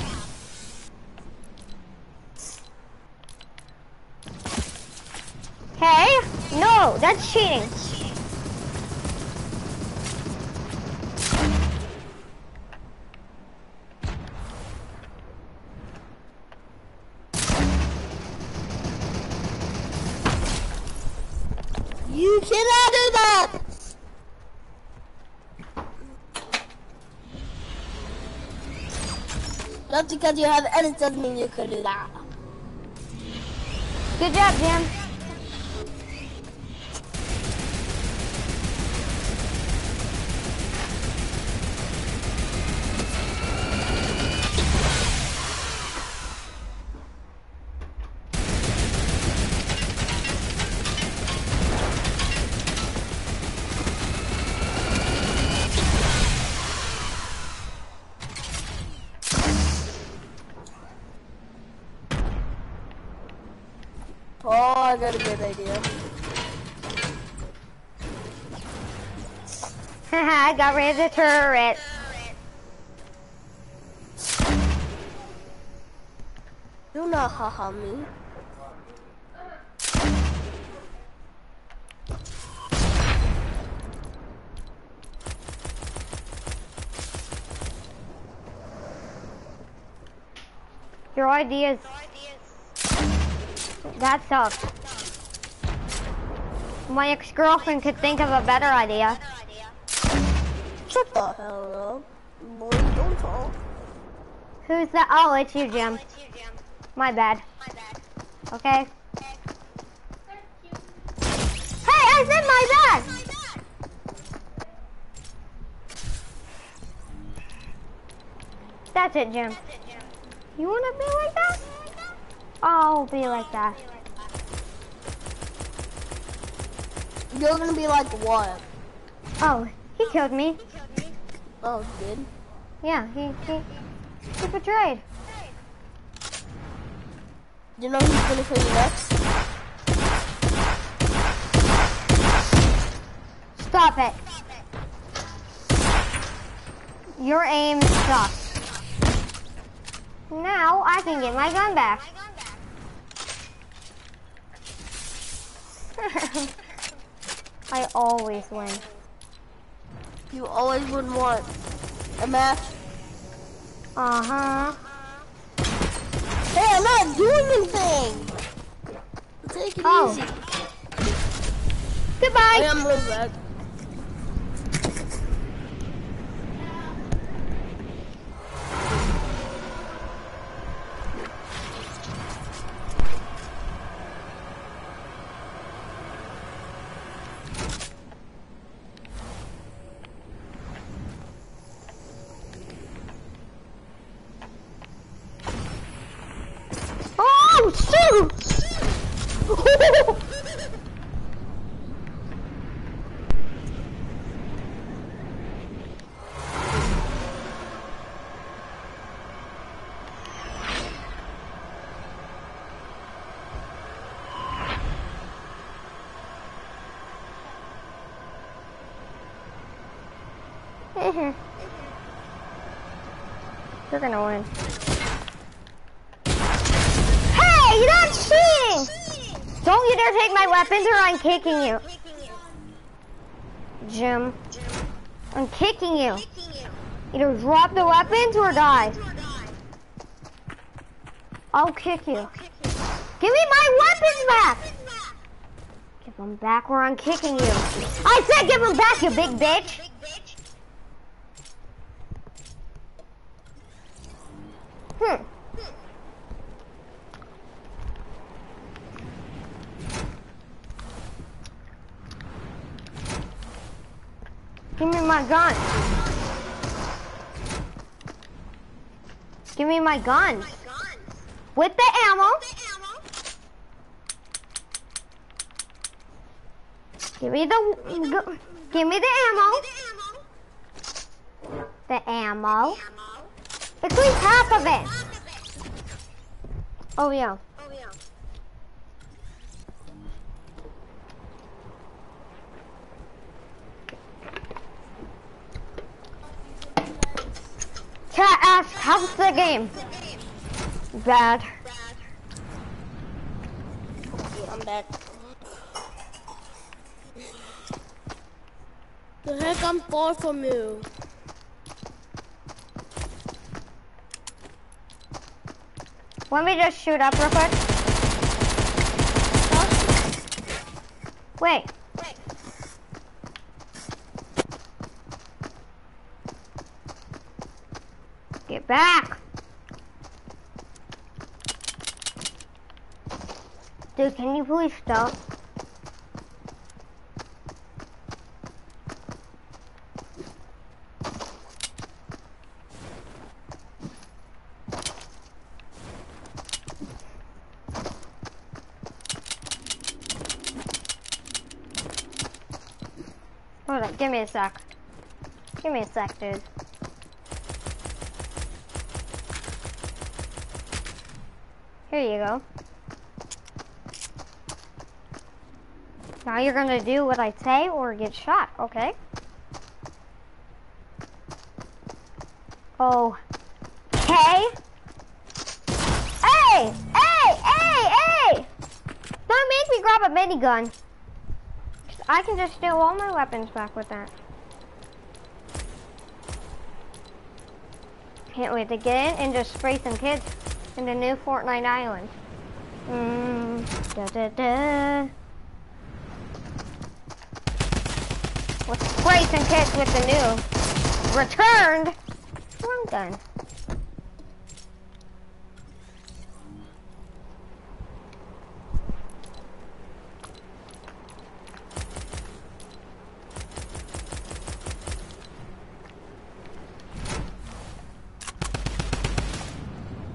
Hey, no, that's cheating. You cannot do that. Just because you have edits doesn't mean you could do that. Good job, Jim. Got a good idea. I got rid of the turret. Do not haha me. Your ideas. That sucks. My ex-girlfriend could think of a better idea. Shut the hell up. Boy, don't talk. Who's that? Oh, it's you, Jim. My bad. Okay. Hey, I said my bad. That's it, Jim. You wanna be like that? I'll be like that. You're gonna be like what? Oh, he killed me. Oh, good. Yeah, he he he betrayed. You know who's gonna kill you next? Stop it. Your aim sucks. Now I can get my gun back. I always win. You always win want a match. Uh-huh. Hey, I'm not doing anything. Take it Oh. easy. Goodbye. I am really bad. Oh, shoot! You're gonna win. Hey, that's cheating! Don't you dare take my weapons or I'm kicking you. Jim, I'm kicking you. Either drop the weapons or die. I'll kick you. Give me my weapons back! Give them back or I'm kicking you. I said give them back, you big bitch! Hmm. Give me my gun. Give me my gun. With the ammo. Give me the give me the ammo. The ammo. At least half of it. Oh yeah. Bad. Yeah, I'm back. The heck, I'm far from you. Let me just shoot up real quick. wait Wait. Get back. Dude, can you please stop? Hold on, give me a sec. Give me a sec, dude. Here you go. Now you're gonna do what I say or get shot, okay? Oh. Okay. Hey! Hey! Hey! Hey! Don't make me grab a minigun. I can just steal all my weapons back with that. Can't wait to get in and just spray some kids in the new Fortnite Island. Mmm. Da da da. Spray some kids with the new returned storm gun.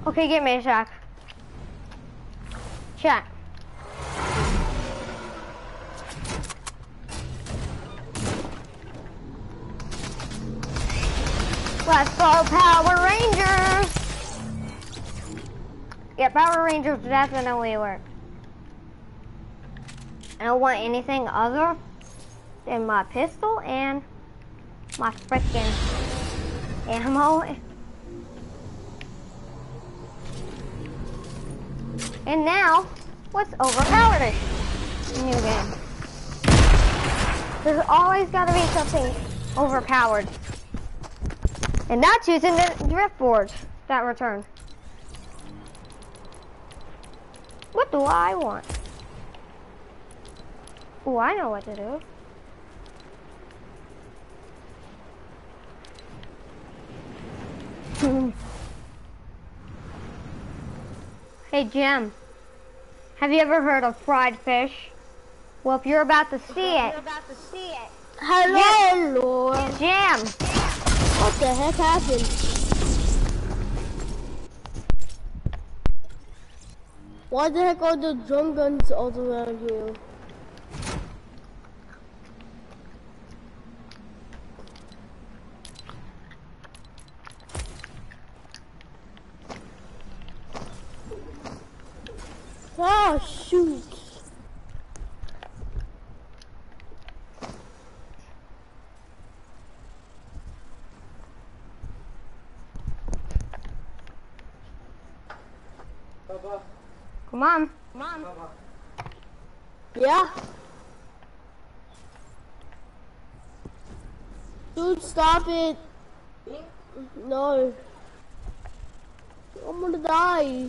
Okay, get me a shot. Shot. Let's go Power Rangers! Yeah, Power Rangers definitely work. I don't want anything other than my pistol and my frickin' ammo. And now, what's overpowered? New game. There's always gotta be something overpowered. And that's using the drift boards that return. What do I want? Oh, I know what to do. hey, Jim. Have you ever heard of fried fish? Well, if you're about to see it. About to see it. Hello, Lord. Jim, What the heck happened? Why the heck are the drum guns all around you? Ah, shoot. Come on. Yeah. Dude, stop it. No. I'm gonna die.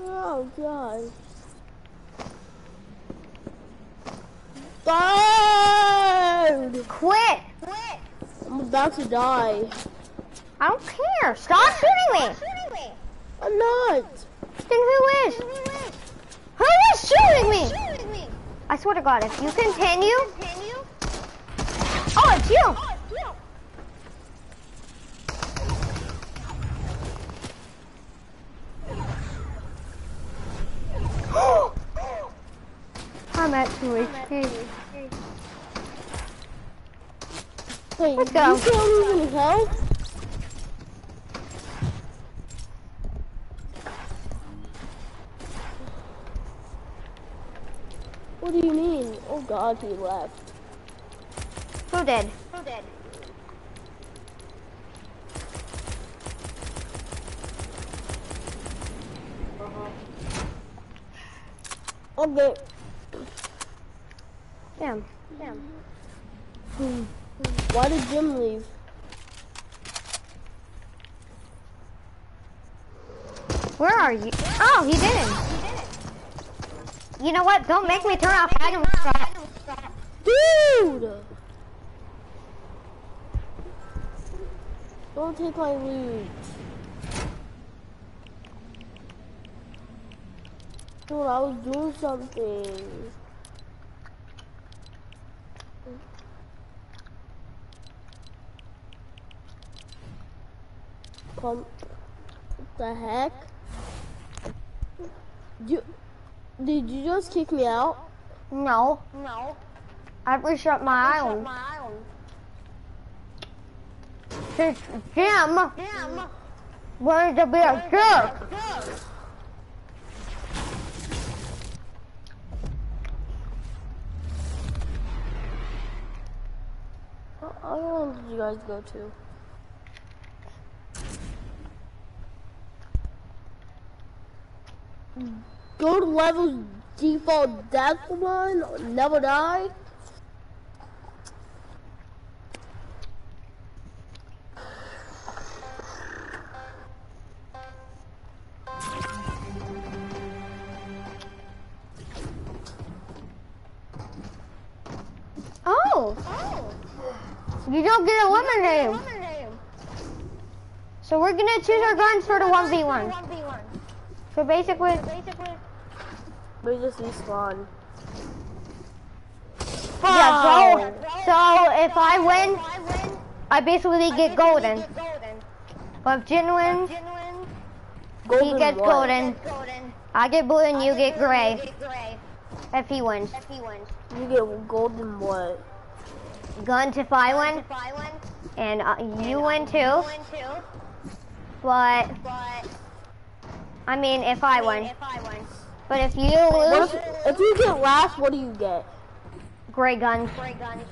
Oh god. Bird! Quit. I'm about to die. I don't care. Stop shooting me. I'm not. Then who is? Who is shooting me? I swear to God, if you continue. Oh, it's you. I'm at 2 HP. Wait, Let's go. you can't even help? Mean? Oh god, he left. Who did? Uh-huh. Okay. Damn. Damn. Why did Jim leave? Where are you? Oh, he didn't. You know what? Don't make me turn off item strap. Dude! Don't take my loot. Dude, I was doing something. Come. What the heck? You. Did you just kick me out? No. No. I've my up island. My island. Since Jim, wanted to be a jerk. What did you guys go to? Go to level default death run, never die. We're gonna choose our guns for the 1v1. So basically, We just respawn. yeah, so, so if I win, I basically get golden. But if Jim wins, he gets golden. I get blue and you get gray. If he wins. You get golden what? Guns if I win, and uh, you win too. But, I mean, if I win. But if you lose, if, if you get last, what do you get? gray guns. Gray guns.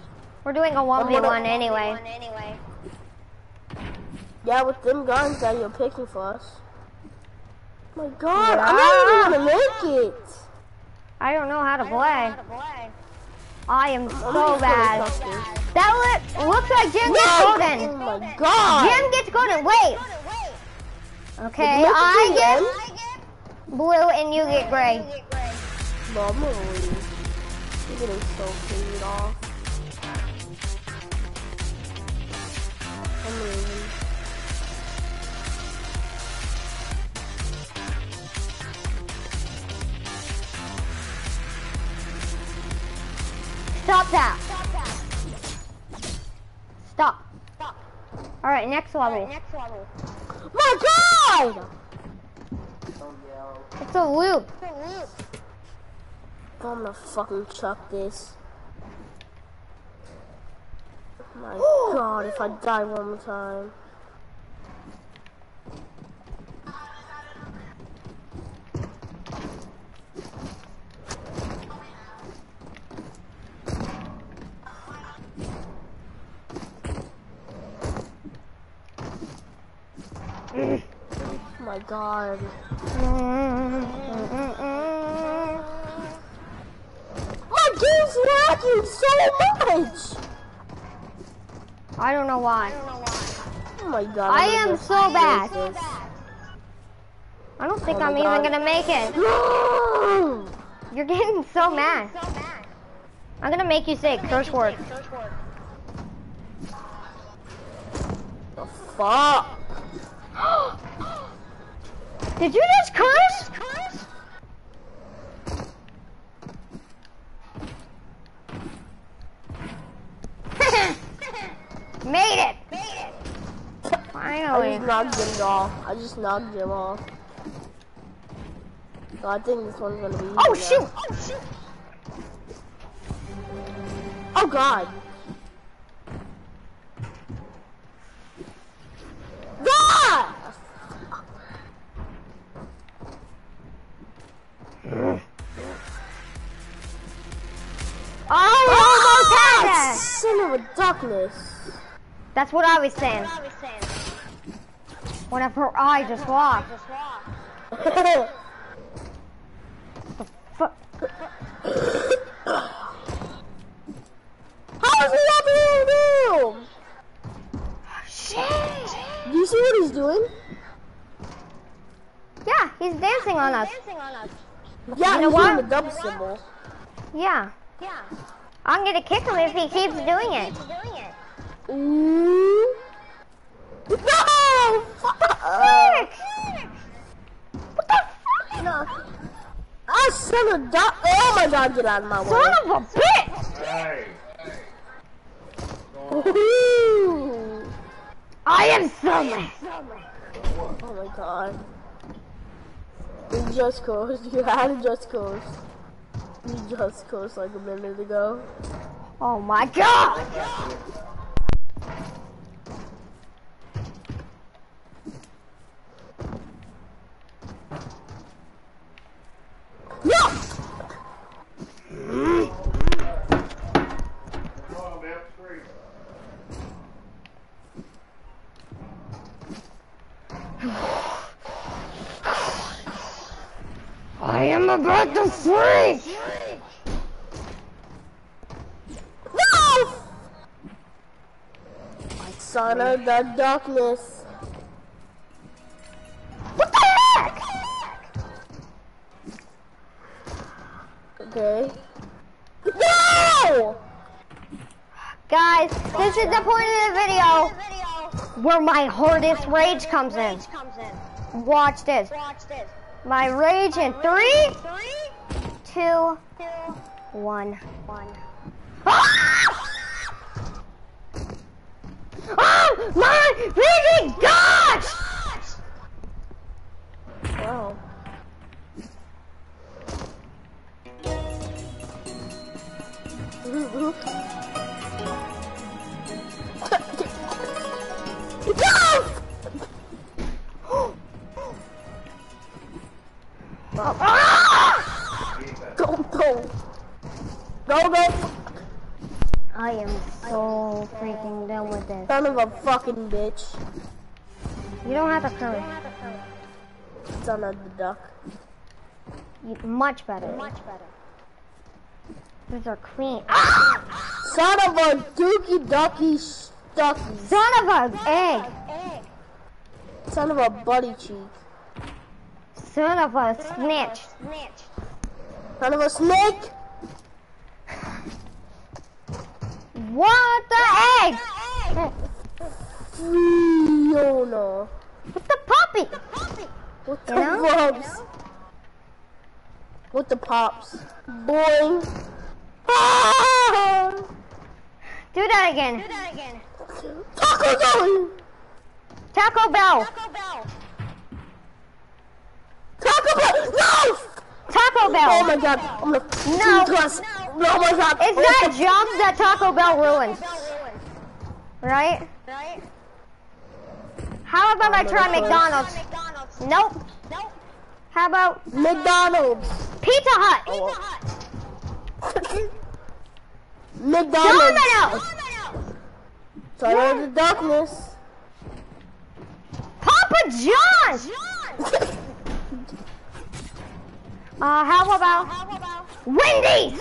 We're doing a gonna- 1v1 anyway. Yeah, with them guns that you're picking for us. my god, Yeah. I'm not even gonna make it. I don't know how to play. I am so bad. gonna suck this. That look, looks like Jim gets golden. Oh my god. Jim gets golden. Wait. Okay, Look at I get blue and you get gray. No, I'm gonna leave. You're getting so paid off. I'm leaving. Stop that. Stop. All right, next level. next level My god! It's a loop. I'm gonna fucking chuck this. My god, if I die one more time. Oh my god. My game's lagging so much! I don't know why. Oh my god. I I'm so bad. I don't think Oh I'm even gonna make it. No! You're getting so mad. I'm gonna make you say curse word. The fuck? Did you just curse? Made it. I Finally. I just knocked him off. I just knocked him off. So I think this one's gonna be. Oh shoot! now. Oh shoot! Oh god! God! I almost had Ah, that. son of a darkness. That's what I was saying. That's what I was saying. Whenever I just. Fu- How is he able Shit! To Do you see what he's doing? Yeah, he's dancing on us. Yeah, You know he's what? doing the double symbol. Yeah. Yeah. I'm gonna kick him if he keeps doing it. Ooh. No! Fuck! Uh. Frick! What the fuck? No. I son of a duck. Oh my god, get out of my way. Son of a bitch! Hey. I am so mad. Oh my god. You just closed. You had just close. You just closed like a minute ago. Oh my god! No! Come on, man, scream. Son of the darkness. What the heck? Okay. No! Guys, this is the point of the video where my hardest rage comes in. Watch this. My rage in three, two, one. Ah! Oh my baby gosh! Wow. Fucking bitch. You don't have to curse. Son of the duck. You, much better. Much better. These are clean. Ah! Son of a dookie ducky stucky. Son of a egg. Son of a buddy cheek. Son of a snitch. Son of a snake. What the egg? Fiona. With the puppy. With the You know? rubs. With the pops. Boing. Ah! Do that again. Taco Bell. Taco Bell. Taco Bell. No! Taco Bell. Oh my god. I'm gonna No. Class. Oh my god. It's that jump that Taco Bell ruins. Right? Right? How about I try McDonald's? Nope. Nope. How about McDonald's. Pizza Hut? McDonald's. Domino's? Son of the darkness. Papa John's? Uh, how about Wendy's?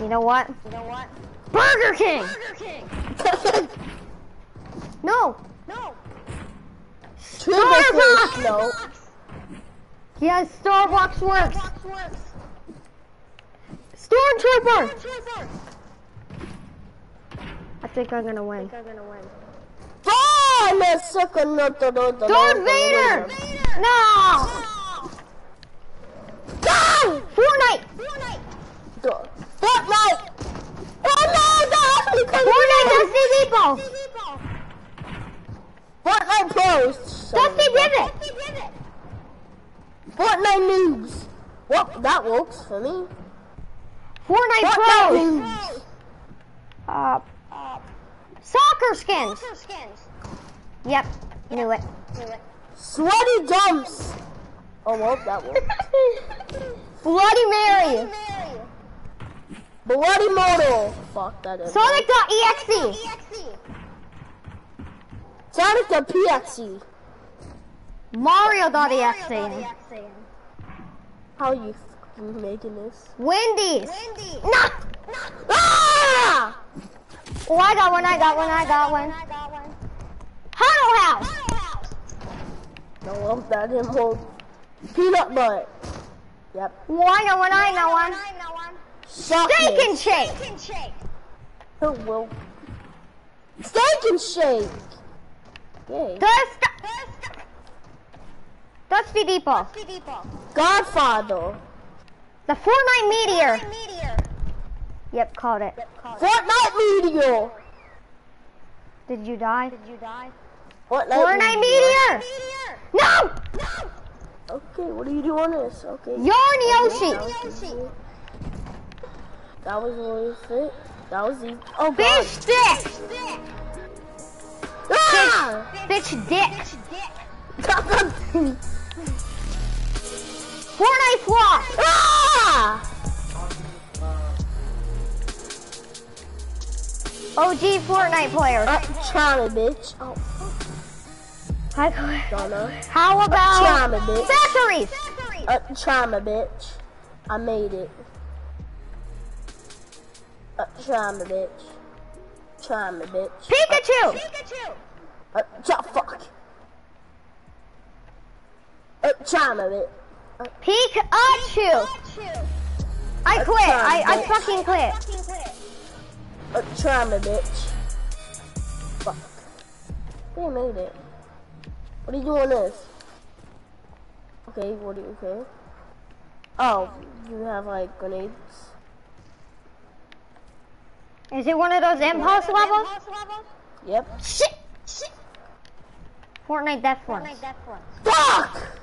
You know what? Burger King. No. No! Starbucks. No. Yes, Starbucks works. Stormtrooper. I think I'm gonna win. Oh, let's suck a nut to the- the- Darth the- Vader. the- No. Go! Fortnite. the- Fortnite! Oh no, the Fortnite in. Dusty Depot. Fortnite pros. Dusty Divot. Fortnite noobs. Well, that works for me. Fortnite Fortnite Pros. noobs. Uh, soccer skins. Yep, you knew it. Sweaty dumps. Oh well, that works. Bloody Mary. Bloody Mortal. Fuck that is. Sonic.exe. Sonic the PXE. Mario.exe. How are you fucking making this? Wendy's. No. Ah! Oh, I got one. I got one. I got one. Huddle House. No, well, that didn't hold. Peanut butter. Yep. Well, I know one. I know one. Steak and shake. Steak and Shake. Oh, well. Steak and shake. Yay. Dust. Dusty Depot. Godfather. The Fortnite Meteor. Yep, called it. Fortnite Meteor. Did you die? Did you Fortnite, Fortnite Meteor. No. No! Okay, what are you doing this? Okay. Yarn Yoshi. That was really fit. That was easy. Oh, God. Fish stick. Ah! Fish dick. Fortnite floss. ah! OG Fortnite players. Uh, me, bitch. Oh, I- Donna. How about me, bitch. factories? Uh, me, bitch. I made it. Uh, me, bitch. Me, bitch. Pikachu! Uh, try, fuck. Uh, try me, bitch. Pikachu! I quit. I, I fucking quit. Uh, try me, bitch. Fuck. They made it. What are you doing this? Okay, what do you, okay. Oh, you have like grenades? Is it one of those impulse levels? Yep. Shit! Shit! Fortnite Death Runs. Fuck!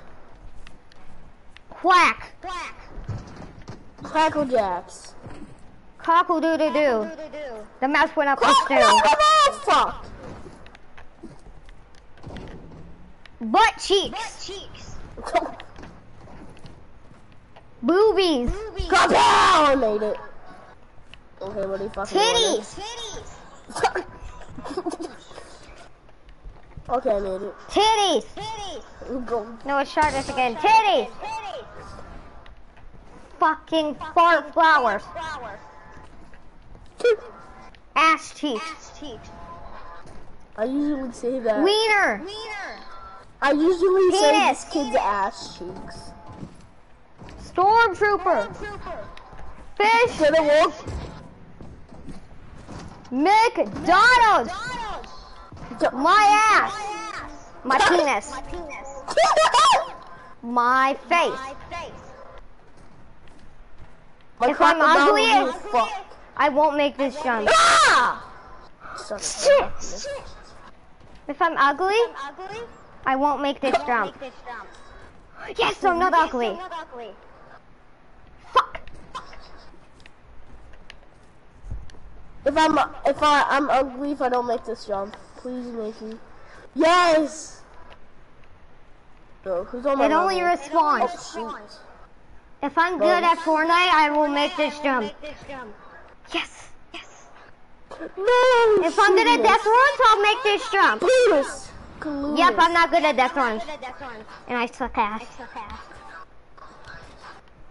Quack! Crackle Jacks. Cockle doo doo doo. The mouse went up the Fuck! stool. Fuck! Butt cheeks. Boobies. Come down! I made it. Okay, what do you fucking want? Titties. okay, I made it. Titties. Go. No, let's try this again. Titties. Fucking fart flowers. Ass cheeks. I usually say that. Wiener. I usually say this kid's ass cheeks. Stormtrooper. Fish. Did it work? McDonald's. My ass. My penis. My face. My If I'm ugly, will fuck. I won't make this jump. Ah! Son of a Shit. bitch. If I'm ugly, I won't make this jump. Yes, I'm not ugly. Fuck. If I'm if I I'm ugly if I don't make this jump, please make me. Yes. Yo, who's on my It only level? responds. Oh. If I'm good at Fortnite, I will make this jump. Yes. Yes! No. If I'm good at Death Runs, I'll make this jump. Clueless. Clueless. Yep, I'm not good at Death Runs. And I suck ass.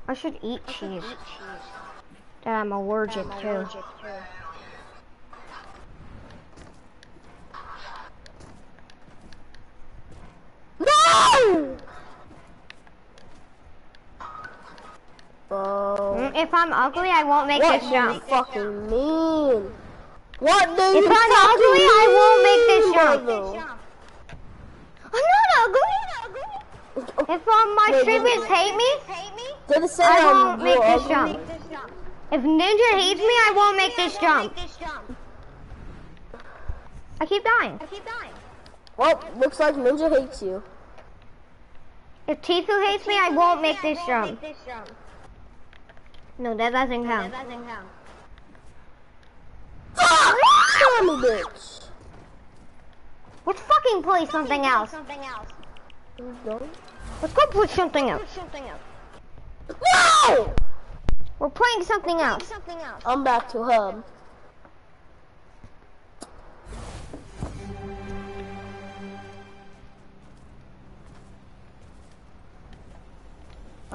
I should eat cheese. That I'm allergic to. No. Oh. Mm, If I'm ugly, I won't make What this do you jump. fucking mean? What do you If I'm ugly, I won't make this mean, jump. I'm not ugly. If um, my streamers hate me, it say I won't make this ugly? jump. If Ninja hates me, I won't make this jump. I keep dying. I keep dying. Well, looks like Ninja hates you. If Tfue hates me, I won't make this jump. No, that doesn't count. Fuck! Ah! Son of a bitch. Let's fucking play something else. No. Let's go play something else. No! We're playing something else. I'm back to hub.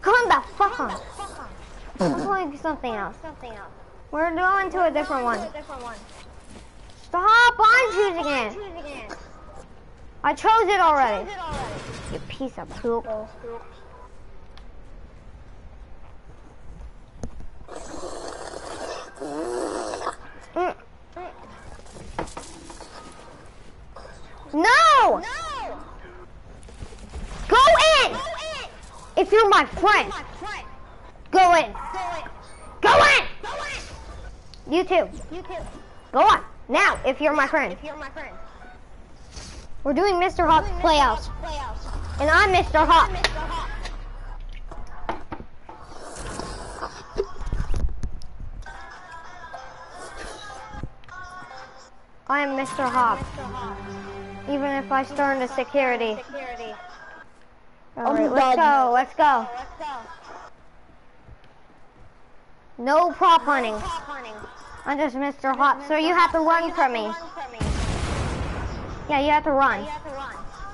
Come the fuck on. I'm playing something else. Something else. We're going to a different one. Stop! I'm choosing it. I chose it already. You piece of poop. Mm. No! Go in! If you're my friend, go in. Go in! You too. You too. Go on. Now, if you're my friend. We're doing Mr. Hopp's Playhouse. And I'm Mr. Hopp. I'm Mr. Hopp. Even if I star into security. Alright, let's go, let's go. No prop hunting. I'm just Mr. Hopp, so you have to run from me. Yeah, you have to run.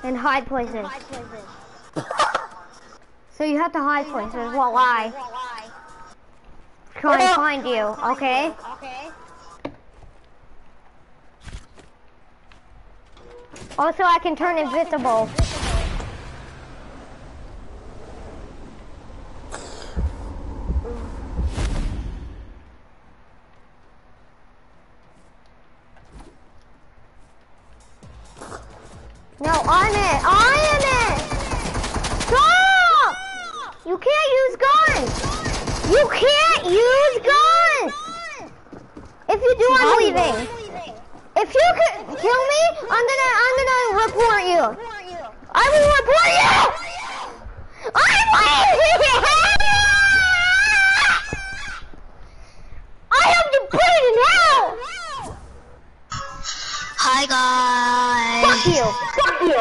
And hide places. So you have to hide places while I try and find you, okay? Also, I can turn invisible. I will report you. I'm leaving. I have to burn in hell. Hi guys. Fuck you. Fuck you!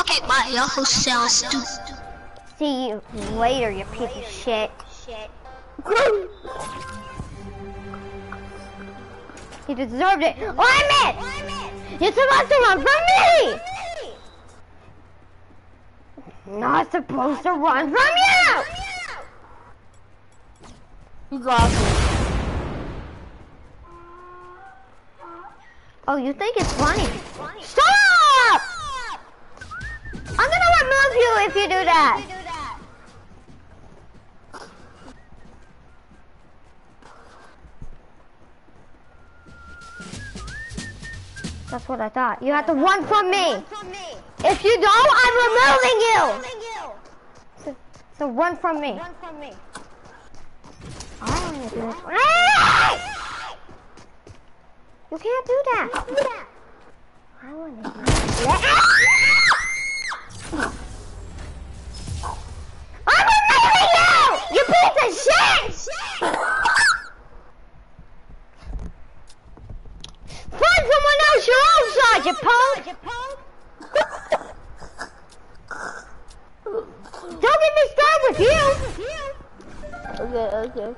Okay, bye. Y'all who stupid. See you later, you piece of shit. You deserved it. Oh, I'm it. You're supposed to run from me. Not supposed to run from you. He's awesome. Oh, you think it's funny? Stop! I'm gonna remove you if you do that. That's what I thought. You have to run from me. If you don't, I'm removing you. So, so run from me. I want to do this. You can't do that. I want to do that. I'm removing you! You piece of shit! Find someone else your own side, you punk! Don't get me started with you! Okay, okay.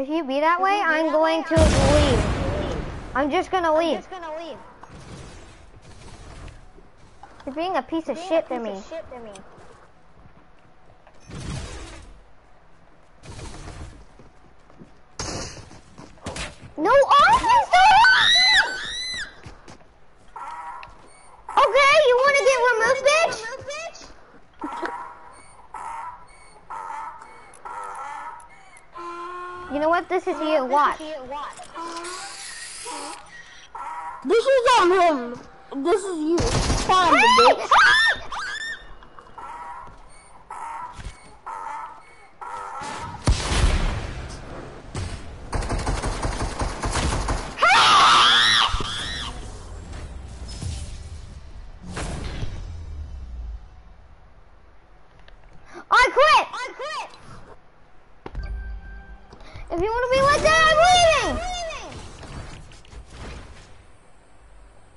If you be that way, I'm going to leave. I'm just gonna leave. You're being a piece of shit to me. No offense, Okay, you wanna get removed, bitch? You know what? This is you. Watch. This is on him. This is you. Fine, Hey!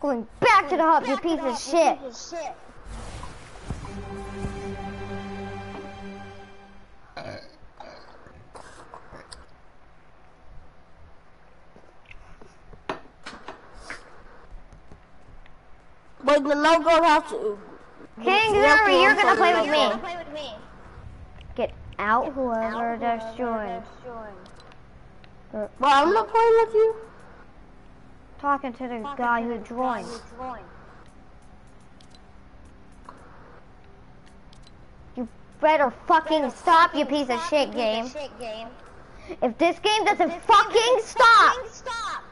Going back to the hub, you piece of shit. But the no girl has to. King Zuri, you're gonna play with me. Get out, whoever destroys. But I'm not playing with you talking to the talking guy to who joined. You better fucking better stop, fucking you piece of shit game. shit game. If this game doesn't this fucking, game stop, fucking stop,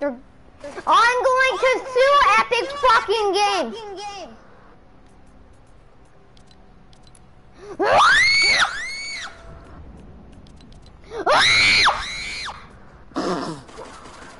they're, they're I'm going to going sue to Epic, Epic fucking Games. Game. Game.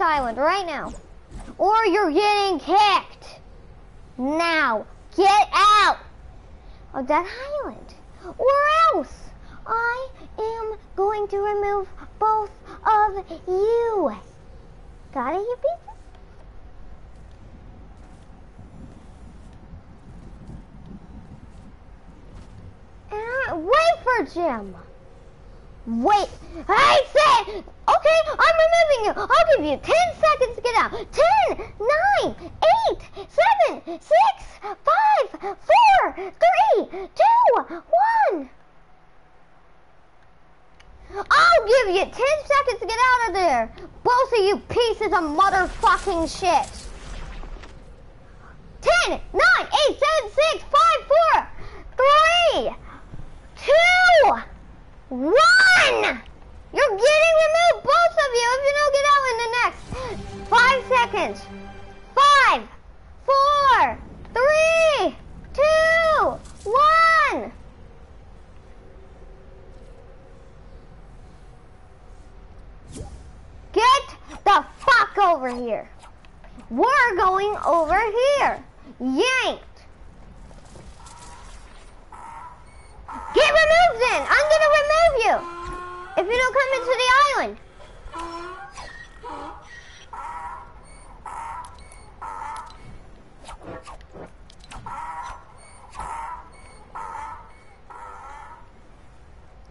Island right now. Or you're getting kicked. Now, get out of that island. Or else, I am going to remove both of you. Got it, you people? Uh, wait for Jim. Wait. I said, okay, I'm removing you. I'll give you 10 seconds to get out. 10, 9, 8, 7, 6, 5, 4, 3, 2, 1. I'll give you 10 seconds to get out of there. Both of you pieces of motherfucking shit. 10, 9, 8, 7, 6, 5, 4, 3, 2, one! You're getting removed, both of you, if you don't get out in the next five seconds. Five, four, three, two, one. Get the fuck over here. We're going over here. Yanked. Get removed then! I'm gonna remove you! If you don't come into the island.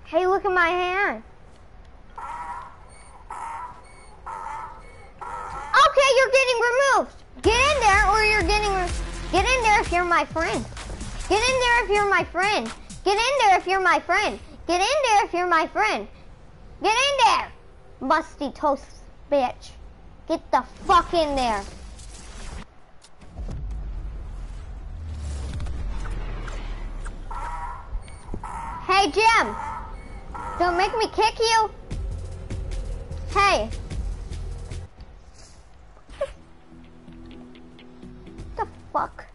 Hey, look at my hand. Okay, you're getting removed. Get in there or you're getting... Get in there if you're my friend. Get in there if you're my friend. Get in there if you're my friend. Get in there if you're my friend. Get in there. Musty toast bitch. Get the fuck in there. Hey, Jim. Don't make me kick you. Hey. the fuck?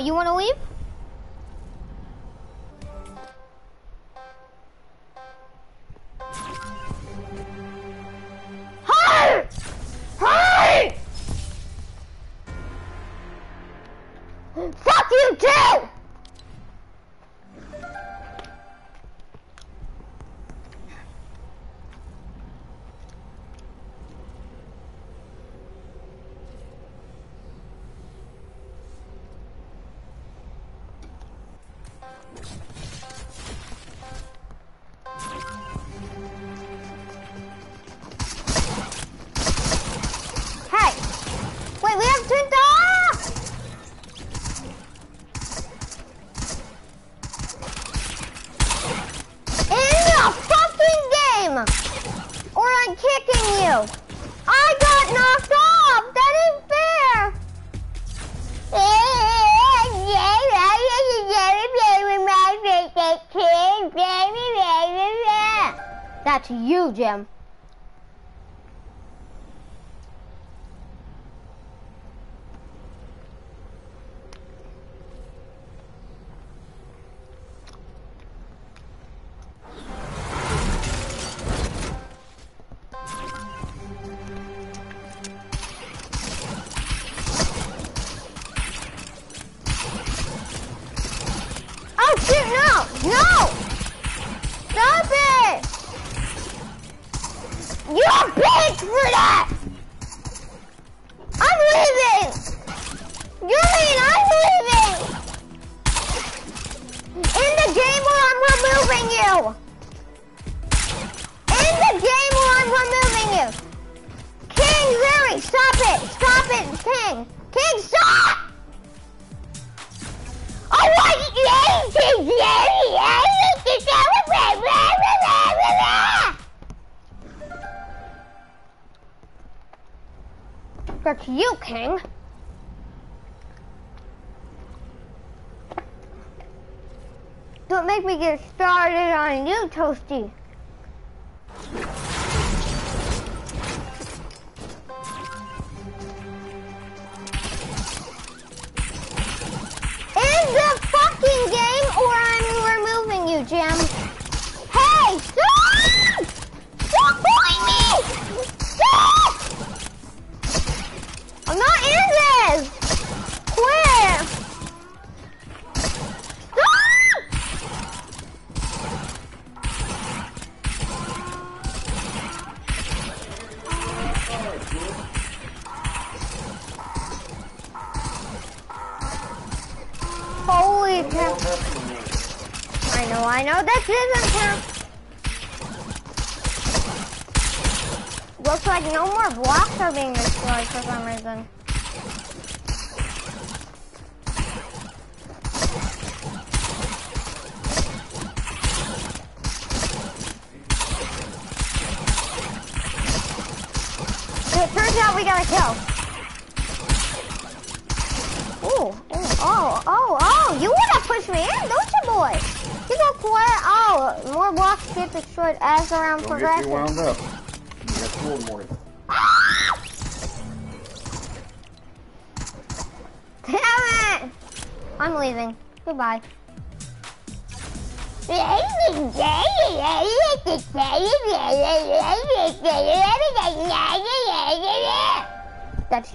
You want to leave? On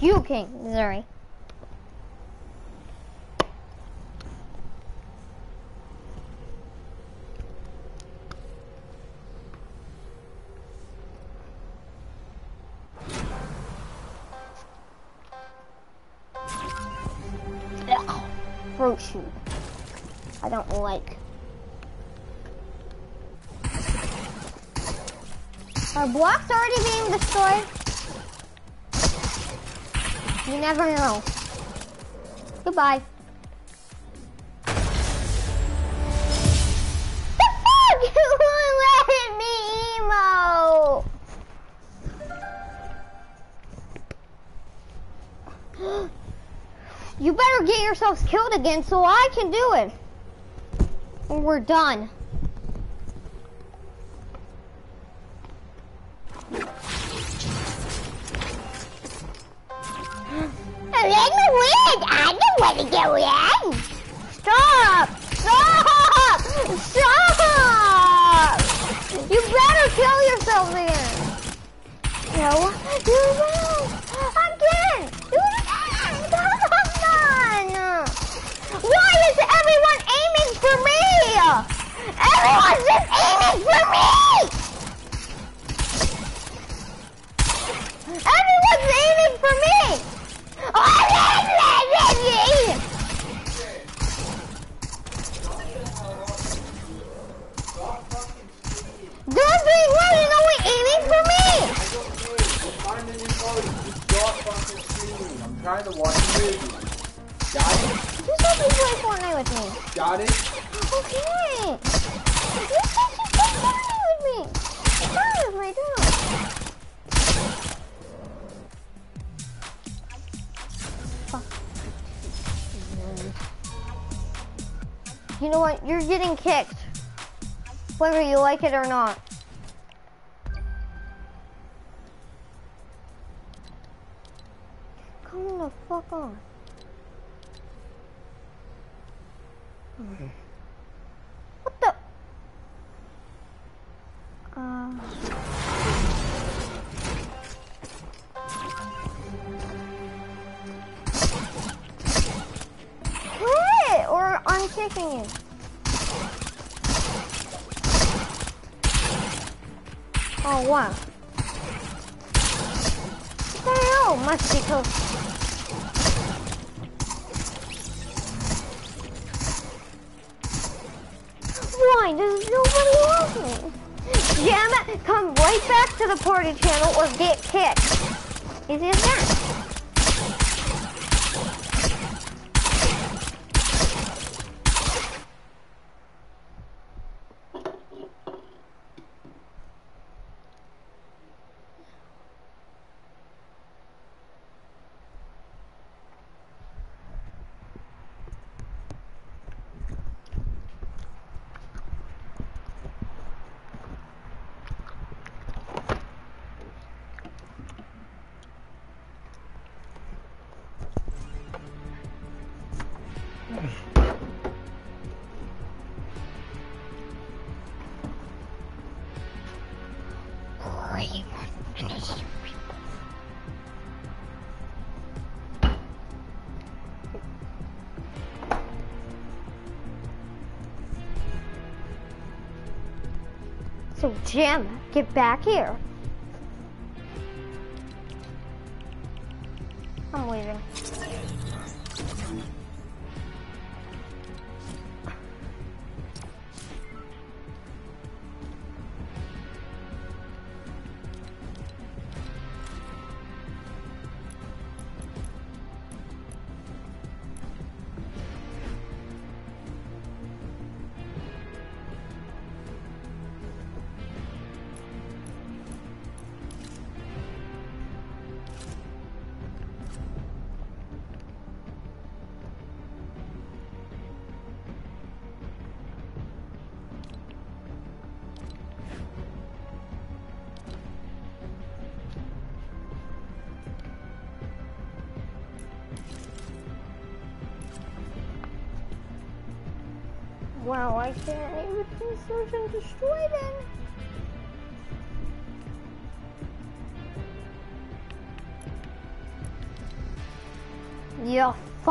you, King Missouri. Fruit shoot. I don't like. Are blocks already being destroyed? Never know. Goodbye. The fuck? You letting me emo? You better get yourselves killed again so I can do it. And we're done. Let me win! I don't want to go in! Stop! Stop! Stop! You better kill yourself again! No, you will! Again! Do it again! Come on! Why is everyone aiming for me? Everyone's just aiming for me! Everyone's aiming for me! Okay. You said you Fortnite with me. What is my You know what? You're getting kicked. Whether you like it or not. Come the fuck on. What Be close. Why does nobody love me? Damn! Come right back to the party channel or get kicked. Easy as that. Jim, get back here.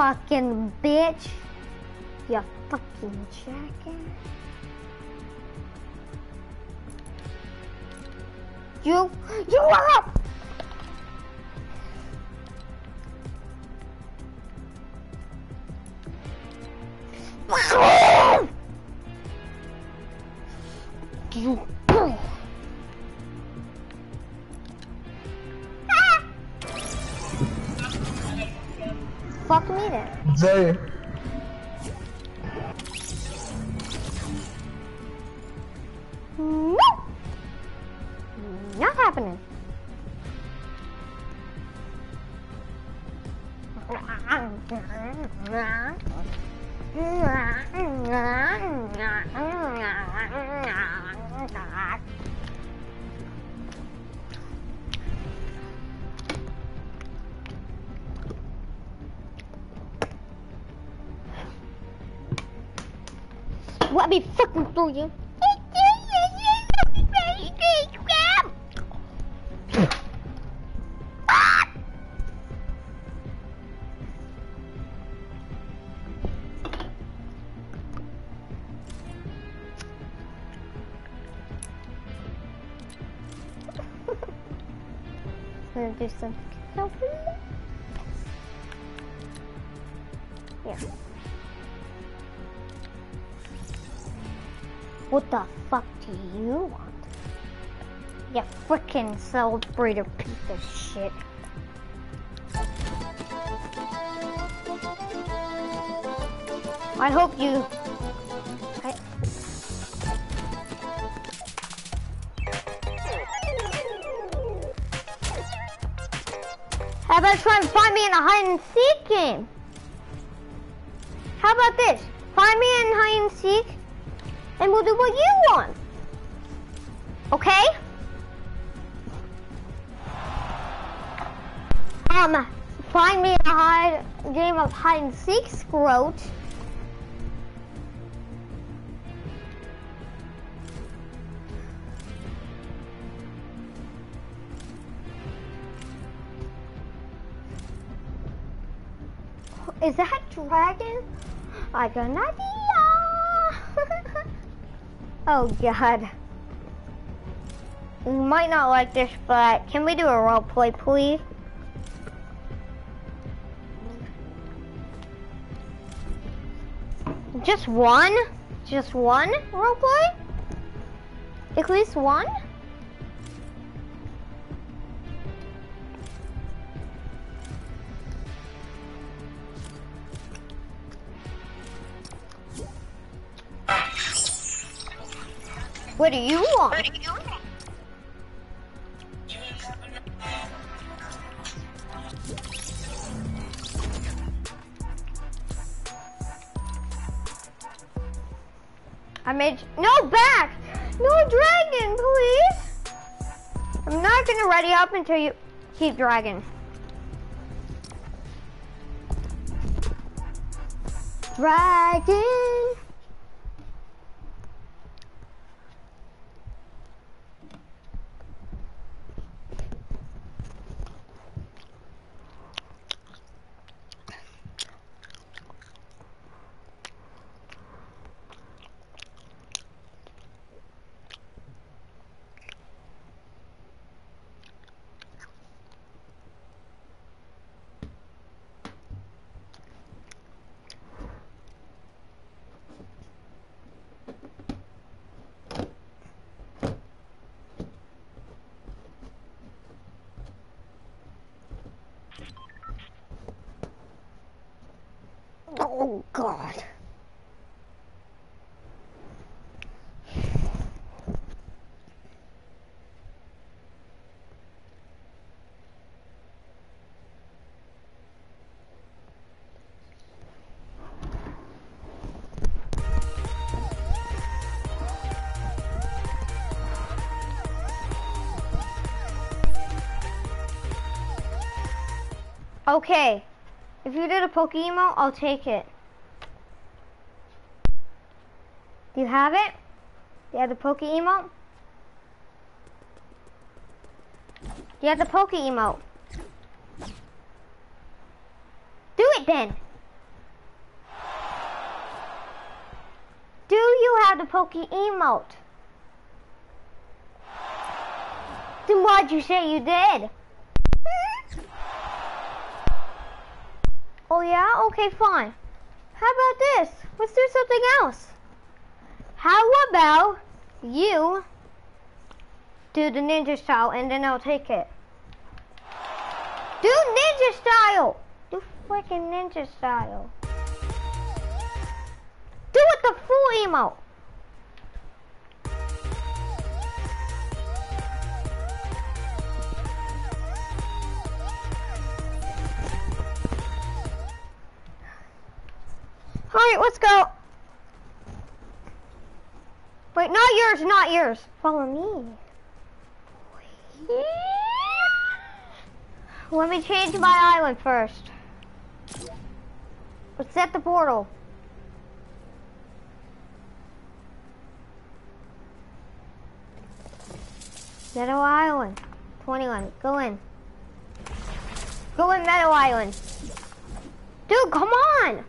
Fucking bitch. You fucking jackass. You, you are me Yeah. What the fuck do you want? You frickin' celebrator piece of shit. I hope you. A hide and seek game? How about this? Find me in hide and seek, and we'll do what you want. Okay? Um, find me in a hide game of hide and seek, Scroat. Is that dragon? I got an idea. oh god. You might not like this, but can we do a role play, please? Just one? Just one role play? At least one? What do you want? I made no back, no dragon, please. I'm not gonna ready up until you keep dragon. Dragon. Oh God. Okay. If you did a Poke emote, I'll take it. Do you have it? Do you have the Poke emote? Do you have the Poke emote? Do it then. Do you have the Poke emote? Then why'd you say you did? Oh yeah? Okay, fine. How about this? Let's do something else. How about you do the ninja style and then I'll take it. Do ninja style! Do freaking ninja style. Do it the full emote. Alright, let's go. Wait, not yours, not yours. Follow me. Let me change my island first. Let's set the portal. Meadow Island. 21. Go in. Go in Meadow Island. Dude, come on!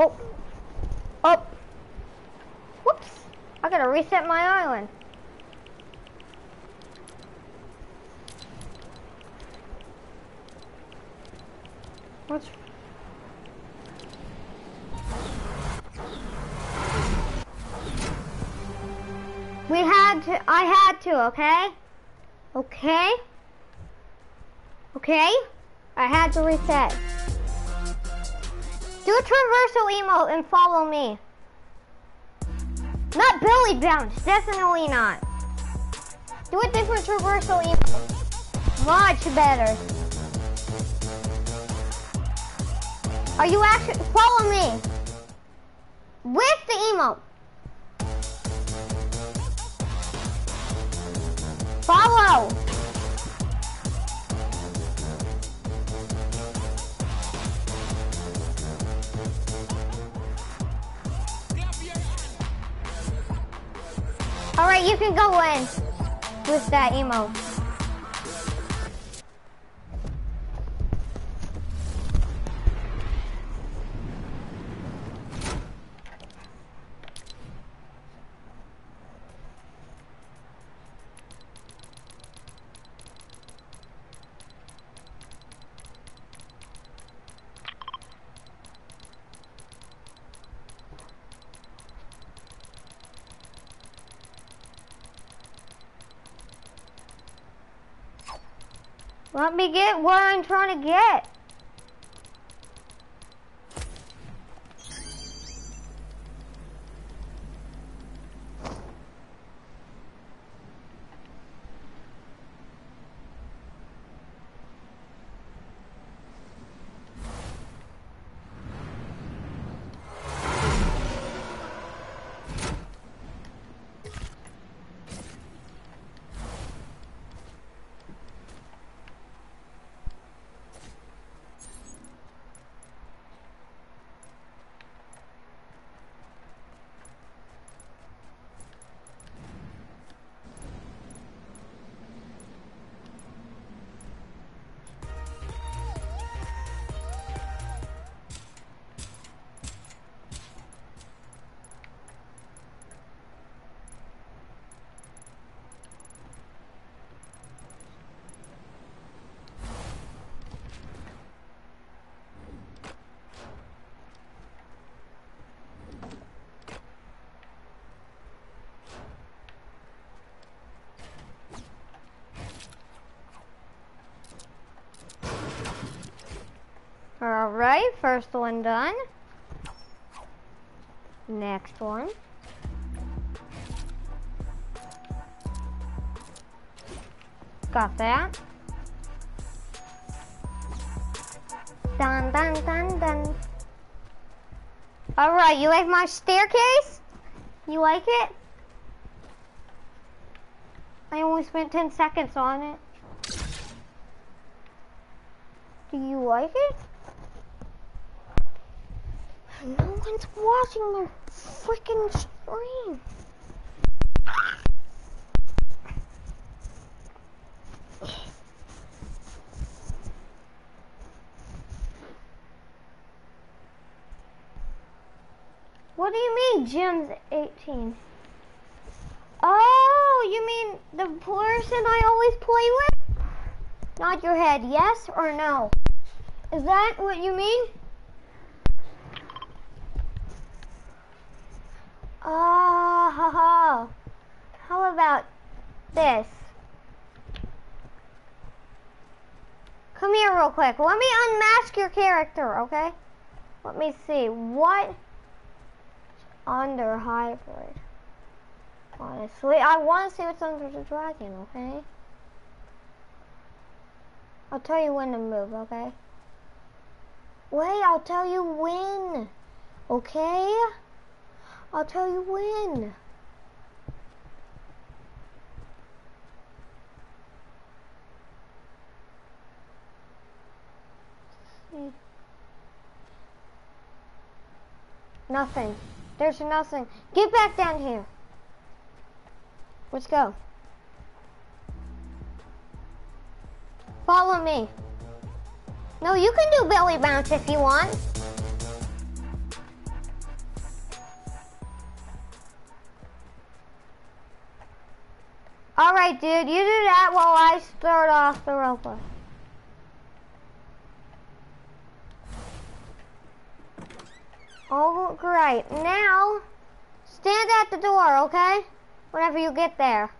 Oh. Oh. Whoops. I gotta reset my island. What's... We had to, I had to, okay? Okay? Okay? I had to reset. Do a traversal emote and follow me. Not belly bounce, definitely not. Do a different traversal emote. Much better. Are you actually, follow me. With the emote. Follow. Alright, you can go in with that emote. Trying to get. First one done. Next one. Got that. Dun dun dun dun. Alright, you like my staircase? You like it? I only spent 10 seconds on it. Do you like it? No one's watching my freaking stream. What do you mean Jim's 18? Oh, you mean the person I always play with? Nod your head, yes or no? Is that what you mean? Ha. How about this? Come here real quick. Let me unmask your character, okay? Let me see. What? Under hybrid. Honestly, I want to see what's under the dragon, okay? I'll tell you when to move, okay? Wait, I'll tell you when. Okay? I'll tell you when. See. Nothing. There's nothing. Get back down here. Let's go. Follow me. No, you can do belly bounce if you want. Alright, dude, you do that while I start off the roper. Oh, great. Now, stand at the door, okay? Whenever you get there.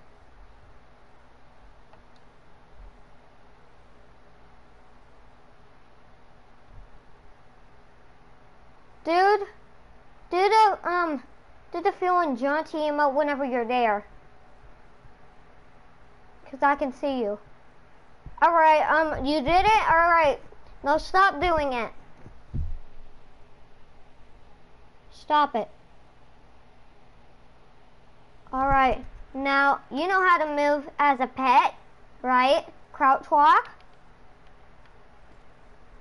Dude, do the, um, do the feeling jaunty emote whenever you're there. Because I can see you. Alright, um, you did it? Alright. Now stop doing it. Stop it. Alright. Now, you know how to move as a pet, right? Crouch walk.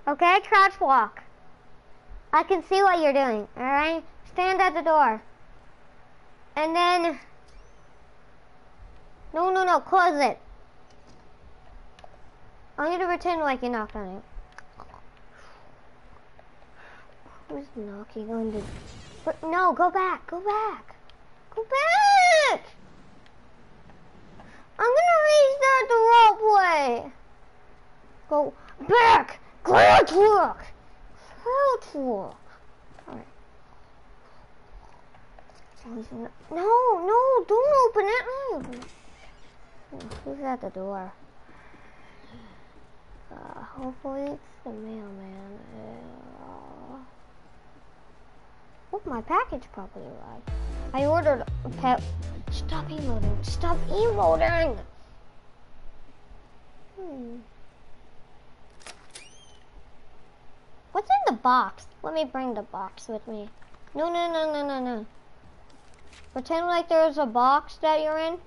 Okay, crouch walk. I can see what you're doing, alright? Stand at the door. And then... No, no, no, close it. I need to pretend like you knocked on it. Who's knocking on the... But no, go back, go back. Go back! I'm gonna restart the roleplay. Go back! Crouch walk! Crouch walk! Alright. No, no, don't open it. Who's at the door? Uh, hopefully it's the mailman. Uh, hope my package probably arrived. I ordered a pet. Stop emoting. Stop emoting! Hmm. What's in the box? Let me bring the box with me. No, no, no, no, no, no. Pretend like there's a box that you're in.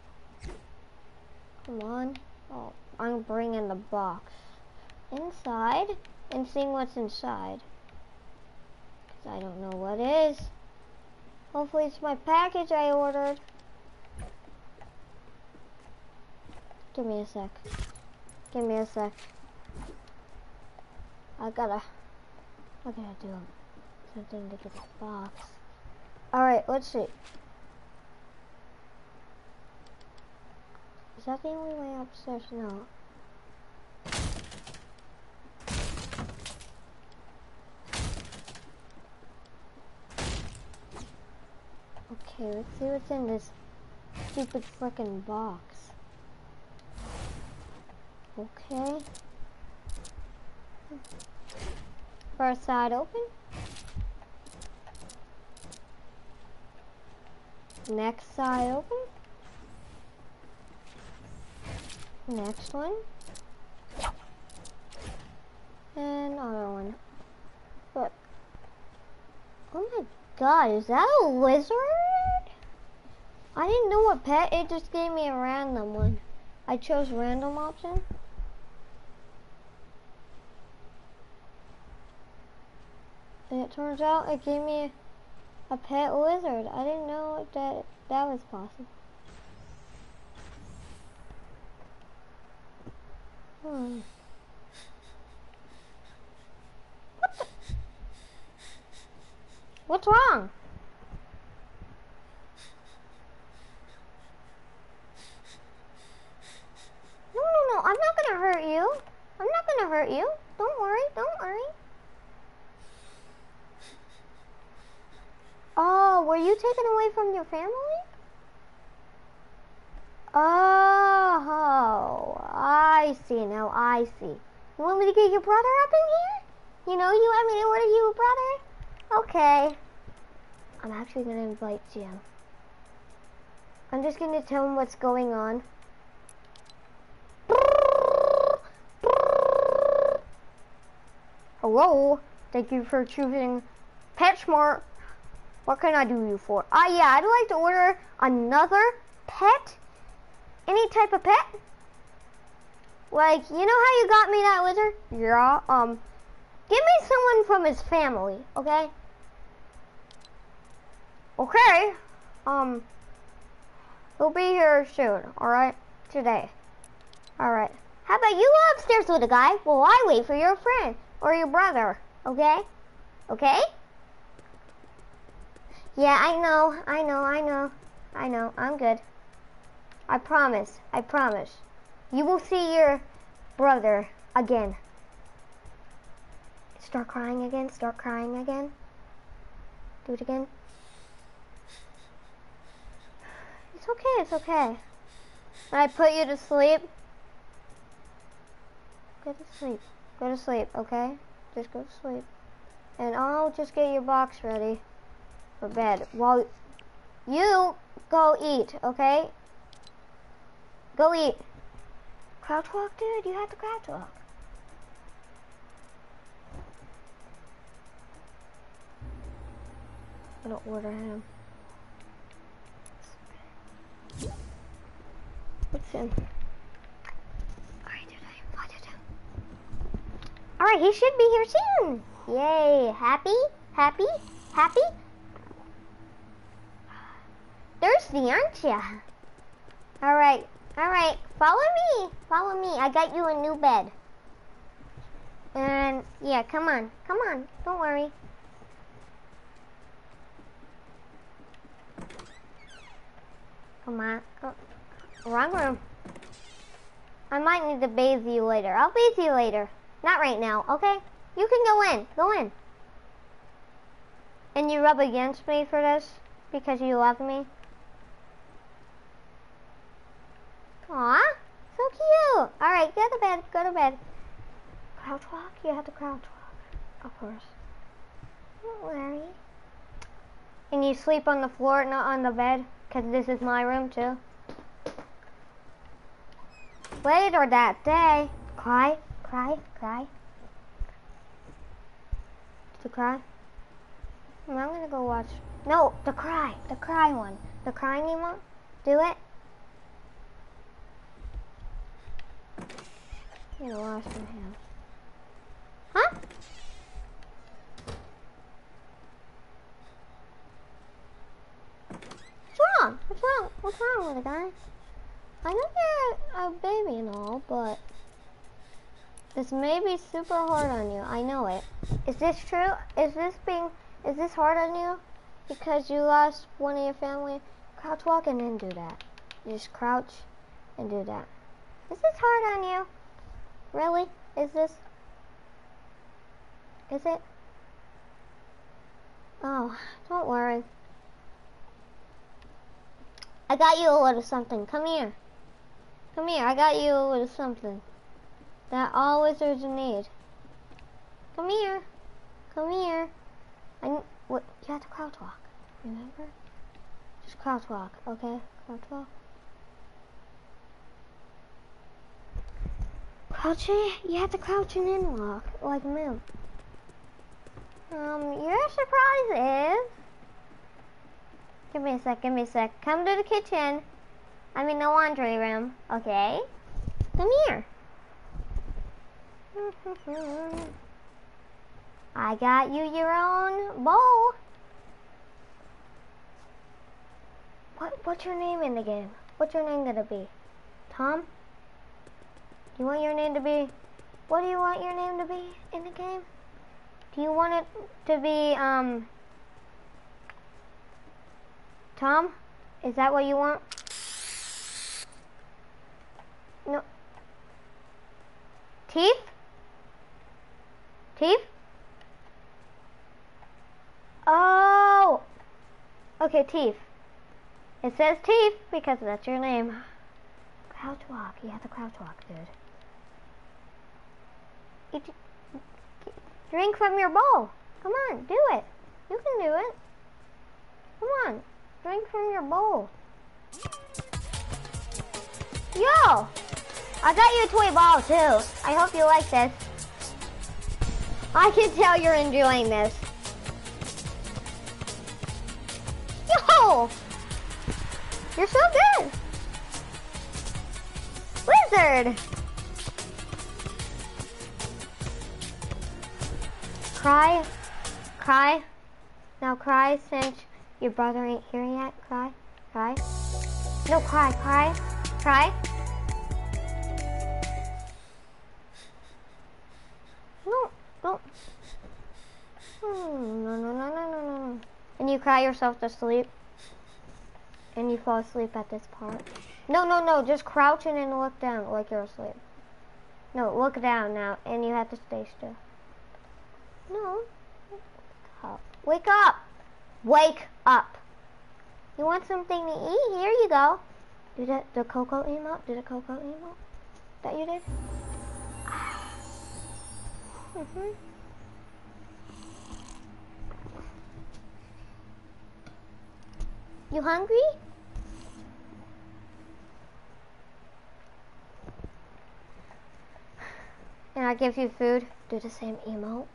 Come on. Oh, I'm bringing the box inside and seeing what's inside. I don't know what is. Hopefully it's my package I ordered. Give me a sec. Give me a sec. I gotta, I gotta do something to get the box. Alright, let's see. Is that the only way upstairs? No. Okay, let's see what's in this stupid frickin' box. Okay. First side open. Next side open. Next one. And other one. But, oh my god, is that a lizard? I didn't know what pet, it just gave me a random one. I chose random option. And it turns out it gave me a pet lizard. I didn't know that that was possible. Hmm. What the? What's wrong? No, no, no. I'm not gonna hurt you. I'm not gonna hurt you. Don't worry. Don't worry. Oh, were you taken away from your family? Oh, I see now, I see. You want me to get your brother up in here? You know, you want me to order you brother? Okay. I'm actually gonna invite Jim. I'm just gonna tell him what's going on. Hello, thank you for choosing PetSmart. What can I do you for? Ah, yeah, I'd like to order another pet. Any type of pet. Like, you know how you got me that lizard? Yeah, um, give me someone from his family, okay? Okay, um, he'll be here soon, alright? Today. Alright. How about you go upstairs with the guy while I wait for your friend or your brother, okay? Okay? Yeah, I know, I know, I know, I know, I'm good. I promise, I promise. You will see your brother again. Start crying again, start crying again. Do it again. It's okay, it's okay. When I put you to sleep, go to sleep. Go to sleep, okay? Just go to sleep. And I'll just get your box ready for bed. While you go eat, okay? Go eat. Crouch walk, dude. You have to crouch walk. I'm gonna order him. What's in? Alright, dude, I invited him. Alright, he should be here soon. Yay. Happy? Happy? Happy? Thirsty, aren't ya? Alright, alright. Follow me. Follow me. I got you a new bed. And, yeah, come on. Come on. Don't worry. Come on. Oh, wrong room. I might need to bathe you later. I'll bathe you later. Not right now, okay? You can go in. Go in. And you rub against me for this? Because you love me? Aw, so cute. Alright, go to bed. Go to bed. Crouch walk? You have to crouch walk. Of course. Don't worry. And you sleep on the floor, not on the bed? Because this is my room, too. Later that day. Cry, cry, cry. To cry? I'm gonna go watch. No, the cry. The cry one. The crying one. Do it. I'm gonna wash my hands. Huh? What's wrong? What's wrong? What's wrong with the guys? I know you're a baby and all, but this may be super hard on you. I know it. Is this true? Is this being, is this hard on you? Because you lost one of your family? Crouch walk and then do that. You just crouch and do that. Is this hard on you? Really? Is this? Is it? Oh, don't worry. I got you a little something. Come here. Come here. I got you a little something that all wizards need. Come here. Come here. I what? You have to crouch walk. Remember? Just crouch walk, okay? Crouch walk. Crouching? You have to crouch and then walk, like move. Um, your surprise is. Give me a sec. Give me a sec. Come to the kitchen. I mean the laundry room. Okay. Come here. I got you your own bowl. What what's your name in the game? What's your name gonna be? Tom? Do you want your name to be what do you want your name to be in the game? Do you want it to be um Tom? Is that what you want? No. Teeth? Teeth? Oh! Okay, Teeth. It says Teeth because that's your name. Crouch walk. You have to crouch walk, dude. Drink from your bowl. Come on, do it. You can do it. Come on, drink from your bowl. Yo! I got you a toy ball too. I hope you like this. I can tell you're enjoying this. Yo! You're so good! Wizard! Cry. Cry. Now cry since your brother ain't here yet. Cry. Cry. No, cry, cry. Cry. And you cry yourself to sleep. And you fall asleep at this part. No, no, no. Just crouch and look down like you're asleep. No, look down now. And you have to stay still. No. Up. Wake up. Wake up. You want something to eat? Here you go. Do that the cocoa emote? Do the cocoa emote that you did? Mhm. You hungry? And I give you food. Do the same emote.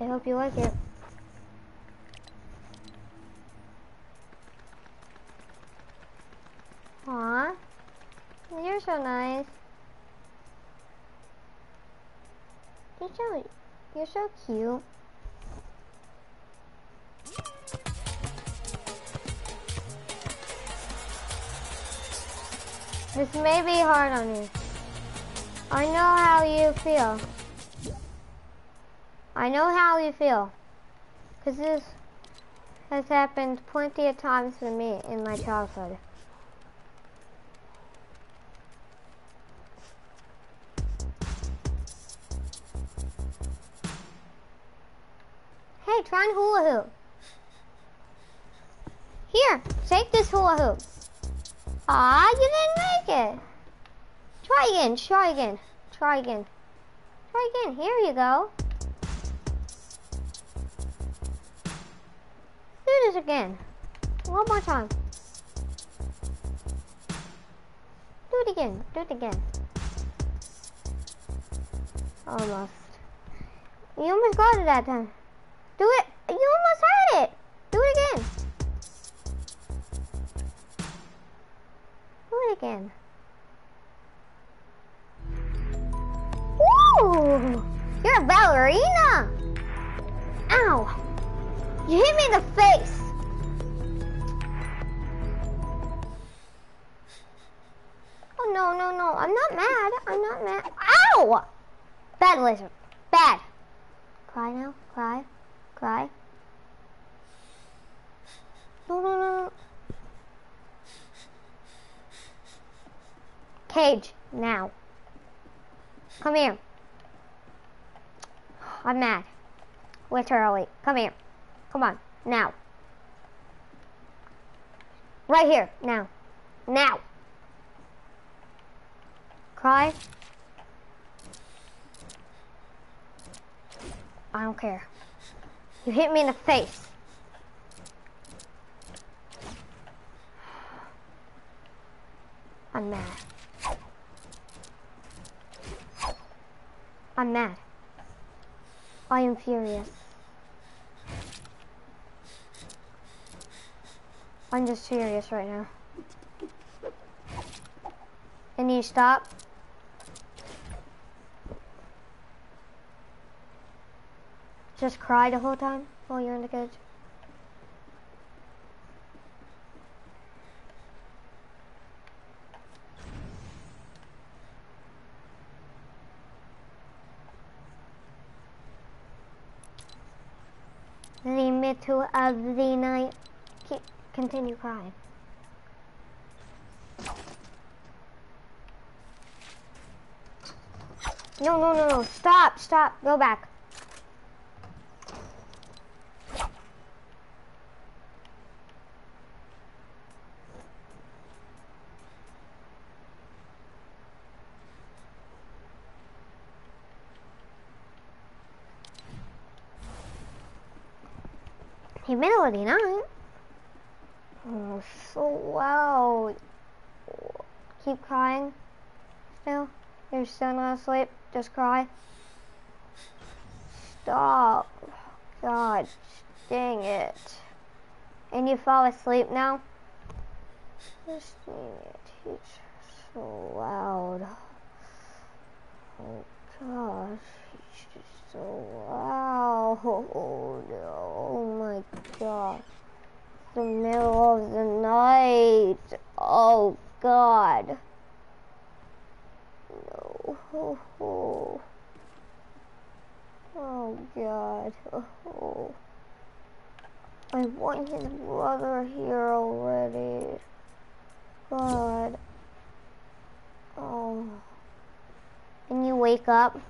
I hope you like it. Aw, you're so nice. You're so, you're so cute. This may be hard on you. I know how you feel. I know how you feel. Because this has happened plenty of times to me in my childhood. Try and hula hoop. Here, take this hula hoop. Ah, you didn't make it. Try again, try again, try again. Try again, here you go. Do this again. One more time. Do it again, do it again. Almost. You almost got it that time. Do it. You almost had it. Do it again. Do it again. Ooh, you're a ballerina. Ow. You hit me in the face. Oh, no, no, no. I'm not mad. I'm not mad. Ow! Bad lizard. Bad. Cry now. Cry. Cry. No, no, no. Cage, now. Come here. I'm mad. Literally. Come here. Come on. Now. Right here. Now. Now. cry? I don't care. You hit me in the face. I'm mad. I'm mad. I am furious. I'm just furious right now. And you stop? Just cry the whole time while you're in the cage? The middle of the night. Keep, continue crying. No, no, no, no. Stop, stop. Go back. Middle of the night. Oh, so loud. Keep crying. Still. You're still not asleep. Just cry. Stop. God dang it. And you fall asleep now? Just dang it. He's so loud. Oh gosh. So loud. Oh. Oh my god. The middle of the night. Oh god. No. Oh, oh. oh God. Oh. I want his brother here already. God. Oh. And you wake up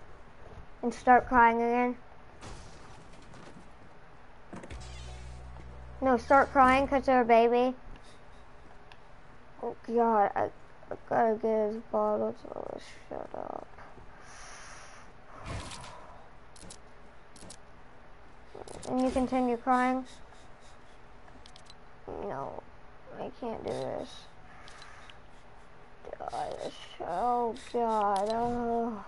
and start crying again. No, start crying because they're a baby. Oh God, I I gotta get his bottle, shut up. And you continue crying? No, I can't do this. God, oh God, oh.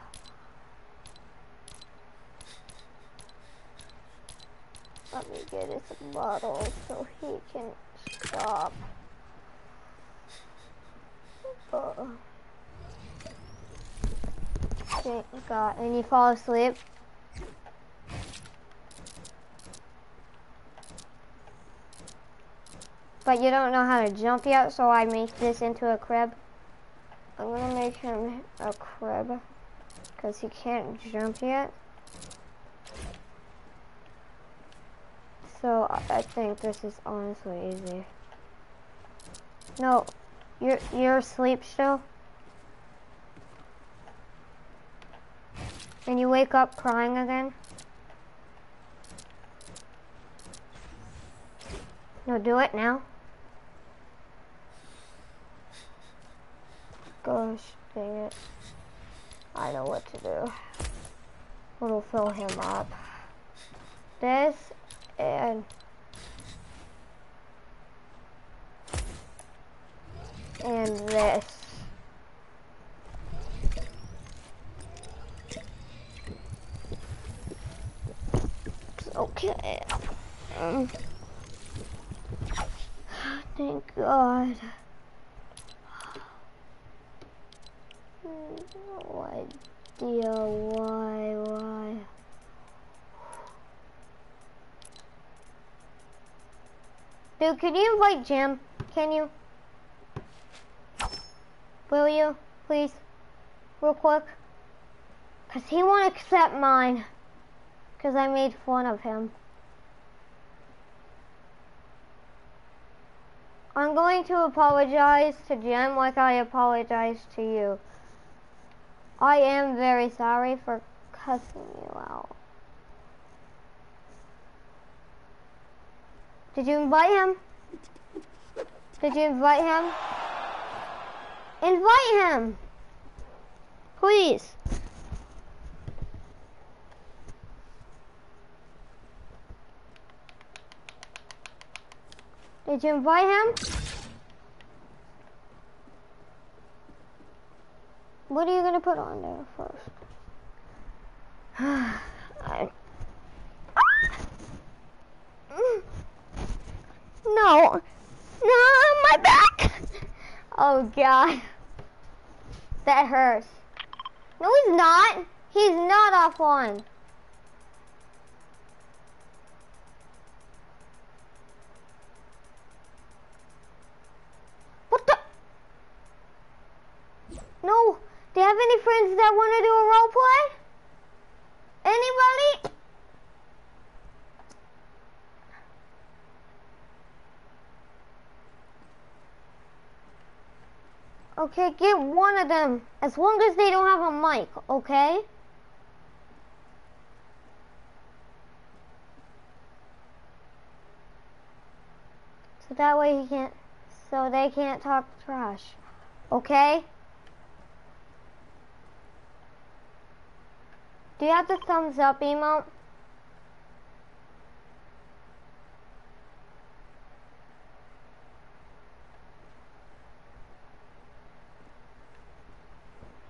Let me get his bottle so he can stop. Oh. Thank God. And you fall asleep. But you don't know how to jump yet, so I make this into a crib. I'm gonna make him a crib. Because he can't jump yet. So I think this is honestly easy. No, you're you're asleep still? And you wake up crying again? No, do it now. Gosh, dang it. I know what to do. It'll fill him up. This and and this. Okay. Um, thank God. No idea why, why. Dude, can you invite Jim? Can you? Will you, please? Real quick. Because he won't accept mine. Because I made fun of him. I'm going to apologize to Jim like I apologize to you. I am very sorry for cussing you out. Did you invite him? Did you invite him? Invite him! Please. Did you invite him? What are you gonna put on there first? I... Ah! No. No, my back. Oh god. That hurts. No, he's not. He's not offline. What the? No. Do you have any friends that want to do a role play? Anybody? Okay, get one of them. As long as they don't have a mic, okay? So that way he can't, so they can't talk trash. Okay? Do you have the thumbs up emote?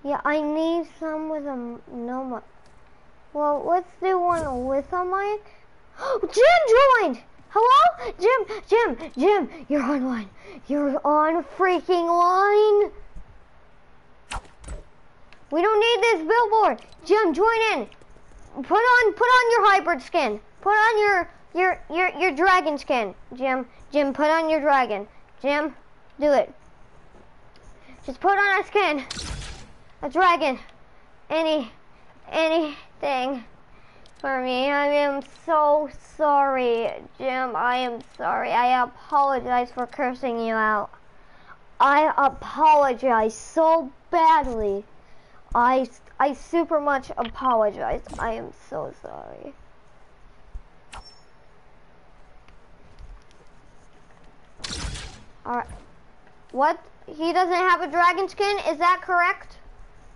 Yeah, I need some with a no mic. Well, let's do one with a mic. Jim joined! Hello? Jim, Jim, Jim, you're online. You're on freaking line. We don't need this billboard. Jim, join in. Put on put on your hybrid skin. Put on your your your your dragon skin. Jim, Jim, put on your dragon. Jim, do it. Just put on a skin. A dragon. Any anything for me. I am so sorry, Jim. I am sorry. I apologize for cursing you out. I apologize so badly. I, I super much apologize. I am so sorry. Alright. What? He doesn't have a dragon skin? Is that correct?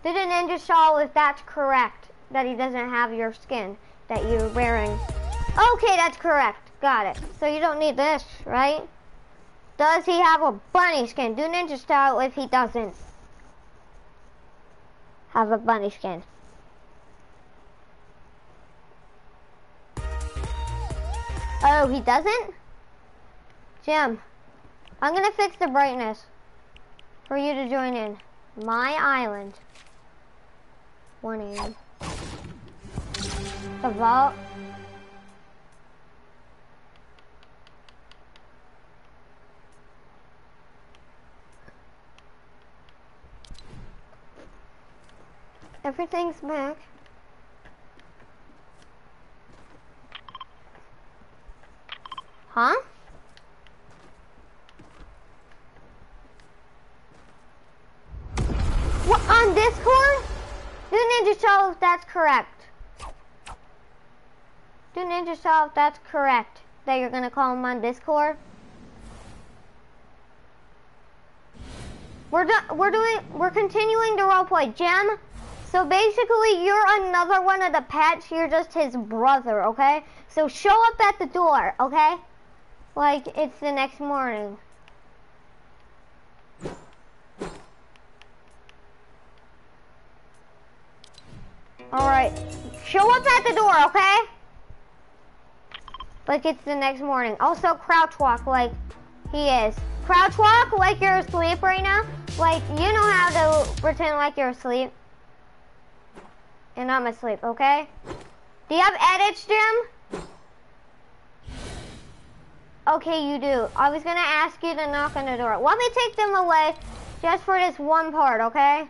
Did a ninja style if that's correct. That he doesn't have your skin that you're wearing. Okay, that's correct. Got it. So you don't need this, right? Does he have a bunny skin? Do ninja style if he doesn't have a bunny skin. Oh, he doesn't? Jim, I'm gonna fix the brightness for you to join in. My island. 180. The vault. Everything's back. Huh? What, on Discord? Do Ninja Style if that's correct. Do Ninja Style if that's correct. That you're gonna call him on Discord. We're do we're doing we're continuing the roleplay. Jim, so basically you're another one of the pets, you're just his brother, okay? So show up at the door, okay? Like it's the next morning. Alright. Show up at the door, okay? Like it's the next morning. Also crouch walk like he is. Crouch walk like you're asleep right now. Like you know how to pretend like you're asleep. And I'm asleep, okay? Do you have edits, Jim? Okay, you do. I was gonna ask you to knock on the door. Let me take them away just for this one part, okay?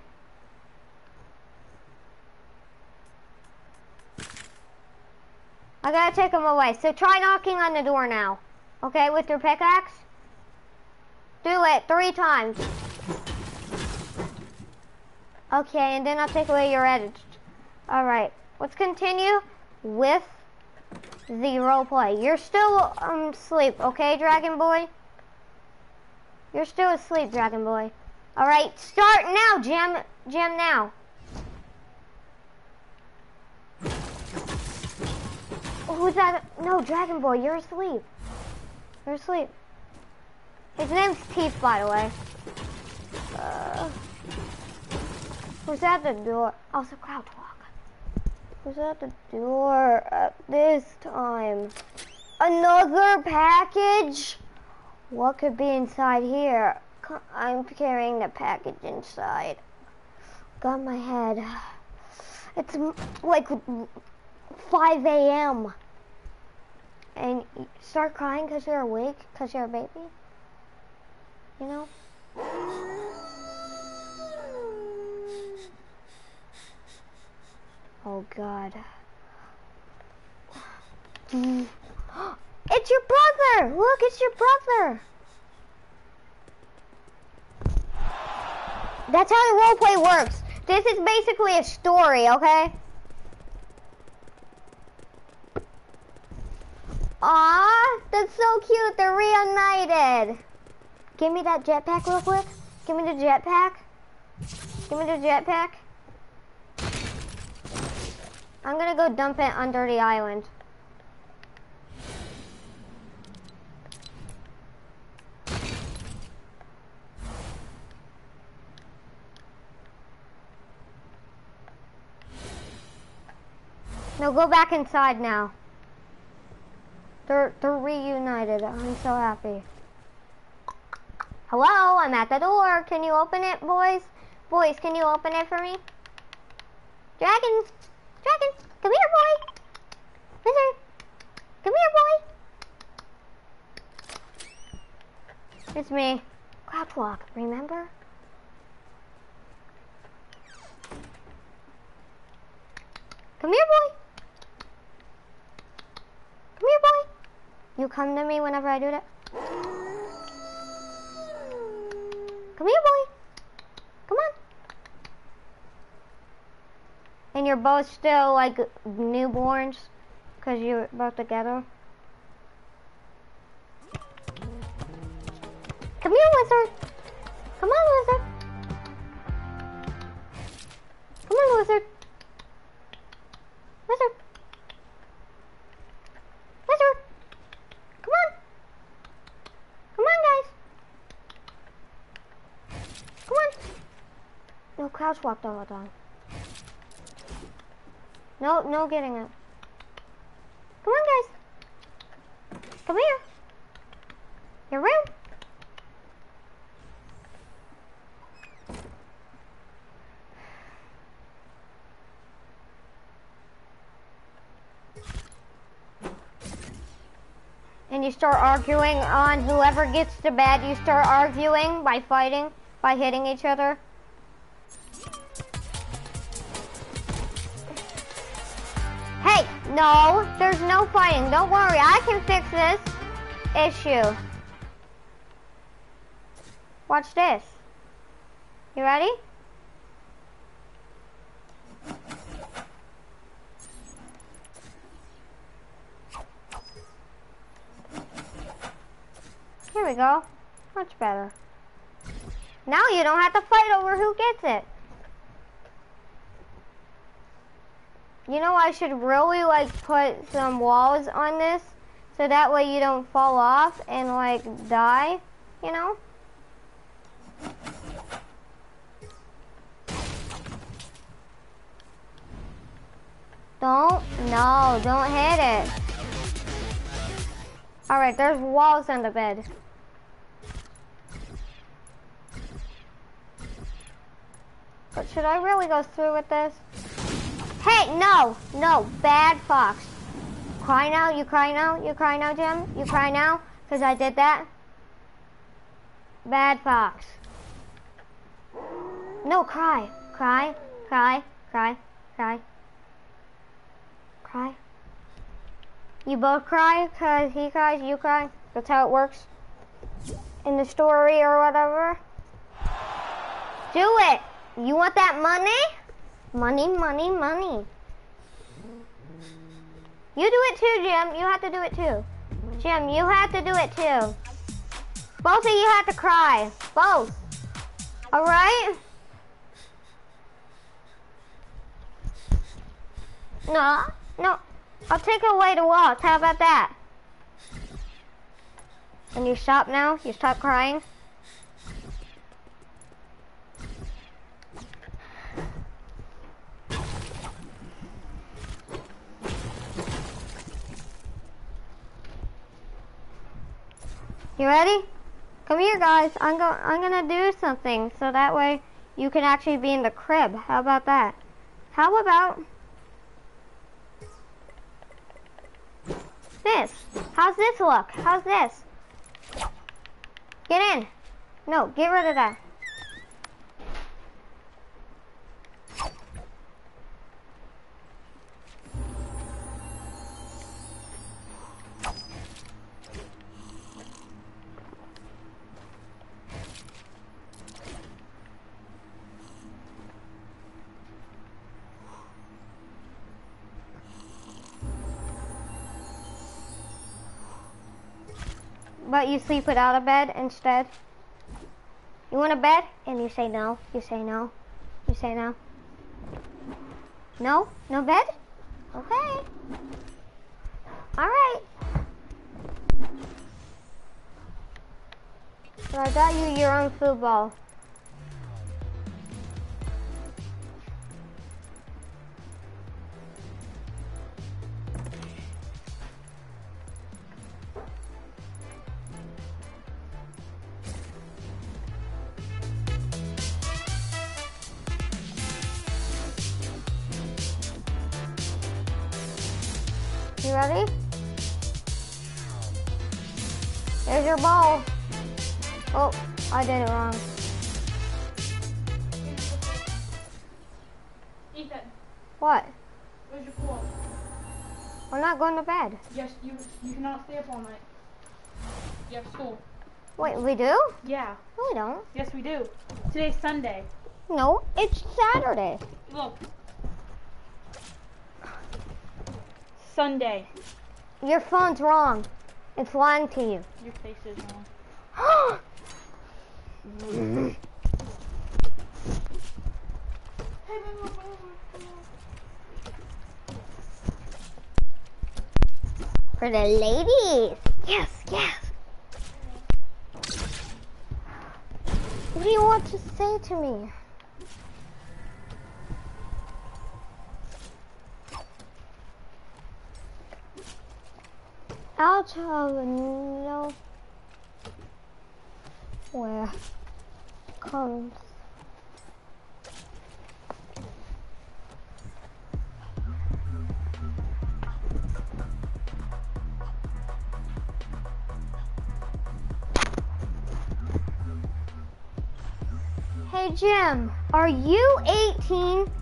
I gotta take them away. So try knocking on the door now. Okay, with your pickaxe? Do it three times. Okay, and then I'll take away your edits. Alright, let's continue with the role play. You're still um asleep, okay, Dragon Boy? You're still asleep, Dragon Boy. Alright, start now, Jim. Jim, now. Who's that? No, Dragon Boy, you're asleep. You're asleep. His name's Teeth, by the way. Uh, who's at the door? Also, Cloud Walk. Who's at the door at this time? Another package? What could be inside here? I'm carrying the package inside. Got my head. It's like 5 a.m. And start crying because you're awake, because you're a baby. You know? Oh God. It's your brother! Look, it's your brother! That's how the roleplay works. This is basically a story, okay? Aw, that's so cute. They're reunited. Give me that jetpack real quick. Give me the jetpack. Give me the jetpack. I'm gonna go dump it under the island. No, go back inside now. They're they're reunited. I'm so happy. Hello, I'm at the door. Can you open it, boys? Boys, can you open it for me? Dragon, dragon, come here, boy. Lizard, come here, boy. It's me, Crouchwalk. Remember? Come here, boy. Come here, boy. You come to me whenever I do that. Come here, boy. Come on. And you're both still like newborns because you're both together. Come here, wizard. Come on, wizard. Come on, lizard. Lizard. Lizard. Come on. Come on, guys. Come on. No, crouch walked all the time. No, no getting it. Come on, guys. Come here. Your room. and you start arguing on whoever gets to bed, you start arguing by fighting, by hitting each other. No, there's no fighting. Don't worry, I can fix this issue. Watch this. You ready? Here we go. Much better. Now you don't have to fight over who gets it. You know I should really like put some walls on this so that way you don't fall off and like die, you know? Don't, no, don't hit it. Alright, there's walls on the bed. But should I really go through with this? Hey, no, no, bad fox. Cry now, you cry now, you cry now, Jim? You cry now? Because I did that? Bad fox. No, cry, cry, cry, cry, cry. Cry. You both cry because he cries, you cry. That's how it works in the story or whatever. Do it. You want that money? Money, money, money. You do it too, Jim. You have to do it too. Jim, you have to do it too. Both of you have to cry. Both. All right? No, no, I'll take away the walls. How about that? And you stop now? You stop crying? You ready? Come here, guys. I'm go. I'm gonna do something so that way you can actually be in the crib. How about that? How about this? How's this look? How's this? Get in. No, get rid of that. You sleep without a bed instead. You want a bed? And you say no. You say no. You say no. No? No bed? Okay. Alright. So I got you your own food ball. Your ball. Oh, I did it wrong. Ethan, What? where's your pool? We're not going to bed. Yes, you you cannot stay up all night. You have school. Wait, we do? Yeah. No, we don't. Yes, we do. Today's Sunday. No, it's Saturday. Look. Sunday. Your phone's wrong. It's lying to you. Your face is wrong. For the ladies. Yes, yes. What do you want to say to me? Out of no where comes Hey Jim, are you 18?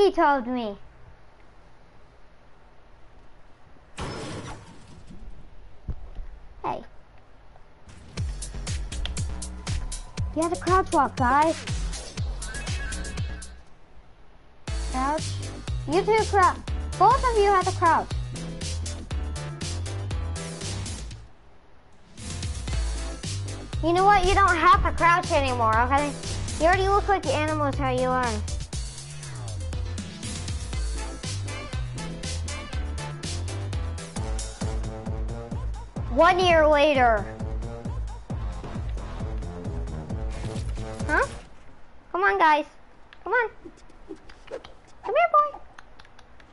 He told me. Hey. You have to crouch walk, guys. Crouch. You two crouch. Both of you have to crouch. You know what? You don't have to crouch anymore, okay? You already look like the animals how you are. One year later. Huh? Come on, guys. Come on. Come here, boy.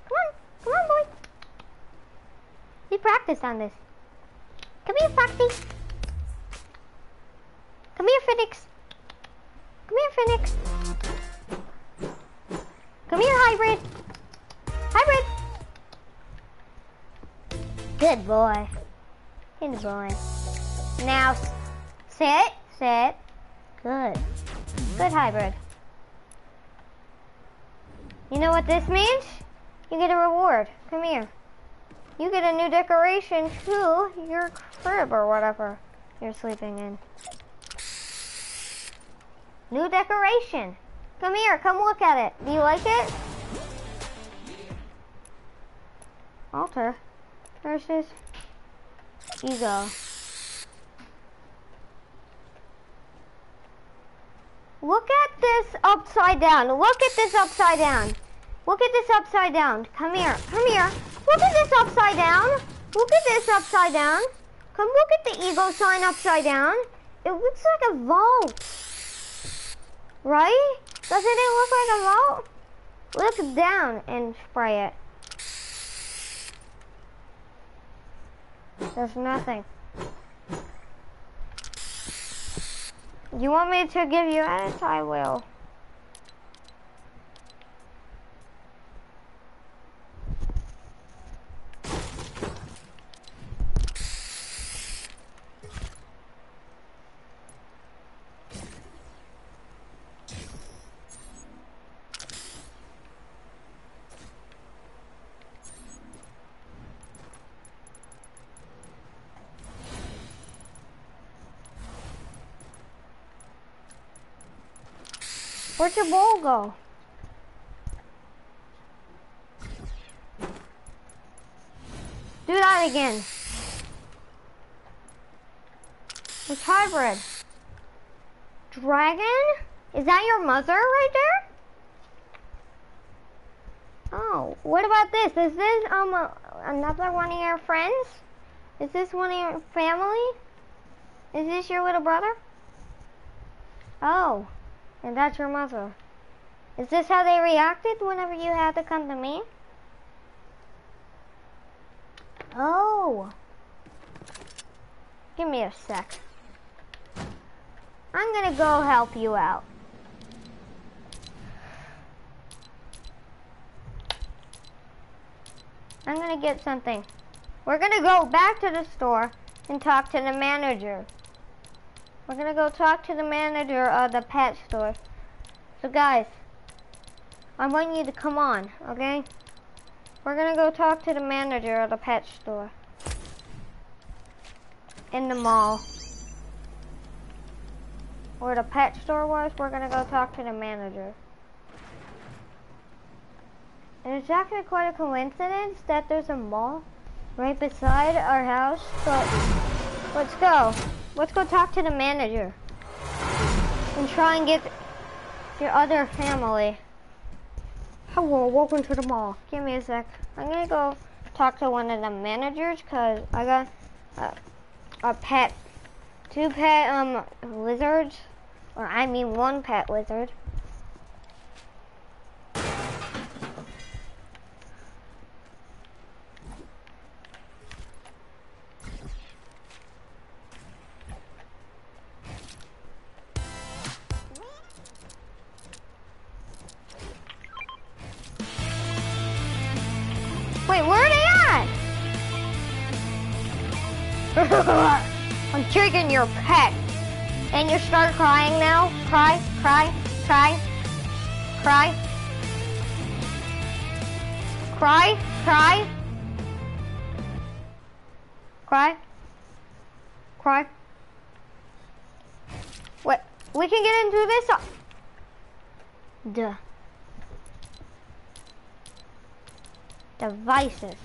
Come on. Come on, boy. He practiced on this. Come here, Foxy. Come here, Phoenix. Come here, Phoenix. Come here, Hybrid. Hybrid. Good boy. Good boy. Now, sit, sit. Good. Good, Hybrid. You know what this means? You get a reward. Come here. You get a new decoration to your crib or whatever you're sleeping in. New decoration. Come here, come look at it. Do you like it? Altar versus ego. look at this upside down. Look at this upside down. Look at this upside down. Come here. Come here. Look at this upside down. Look at this upside down. Come look at the ego sign upside down. It looks like a vault. Right? Doesn't it look like a vault? Look down and spray it. There's nothing. You want me to give you edits? I will. Where'd your bowl go? Do that again. It's hybrid. Dragon? Is that your mother right there? Oh, what about this? Is this um a, another one of your friends? Is this one of your family? Is this your little brother? Oh. And that's your mother. Is this how they reacted whenever you had to come to me? Oh. Give me a sec. I'm gonna go help you out. I'm gonna get something. We're gonna go back to the store and talk to the manager. We're gonna go talk to the manager of the pet store. So guys, I want you to come on, okay? We're gonna go talk to the manager of the pet store. In the mall. Where the pet store was, we're gonna go talk to the manager. And it's actually quite a coincidence that there's a mall right beside our house, but let's go. Let's go talk to the manager. And try and get your other family. Hello, welcome to the mall. Give me a sec. I'm gonna go talk to one of the managers because I got a, a pet, two pet um lizards, or I mean one pet lizard. This. uh, Duh. Devices.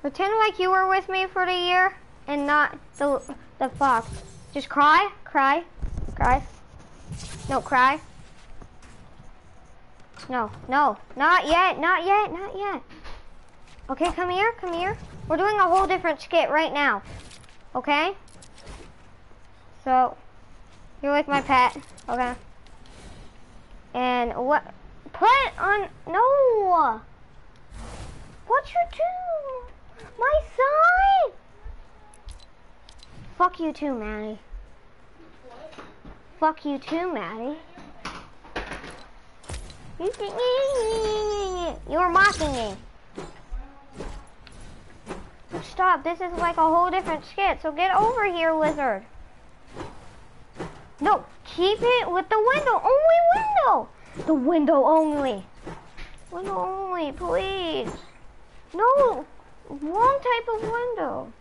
Pretend like you were with me for the year and not the the fox. Just cry, cry, cry. No, cry. No, no, not yet, not yet, not yet. Okay, come here, come here. We're doing a whole different skit right now. Okay? So, you're like my pet, okay? And what? Put on, no! What you do? My side! Fuck you too, Maddie. Fuck you too, Maddie. You were mocking me. Stop, this is like a whole different skit, so get over here, lizard. No, keep it with the window, only window. The window only. Window only, please. No, wrong type of window.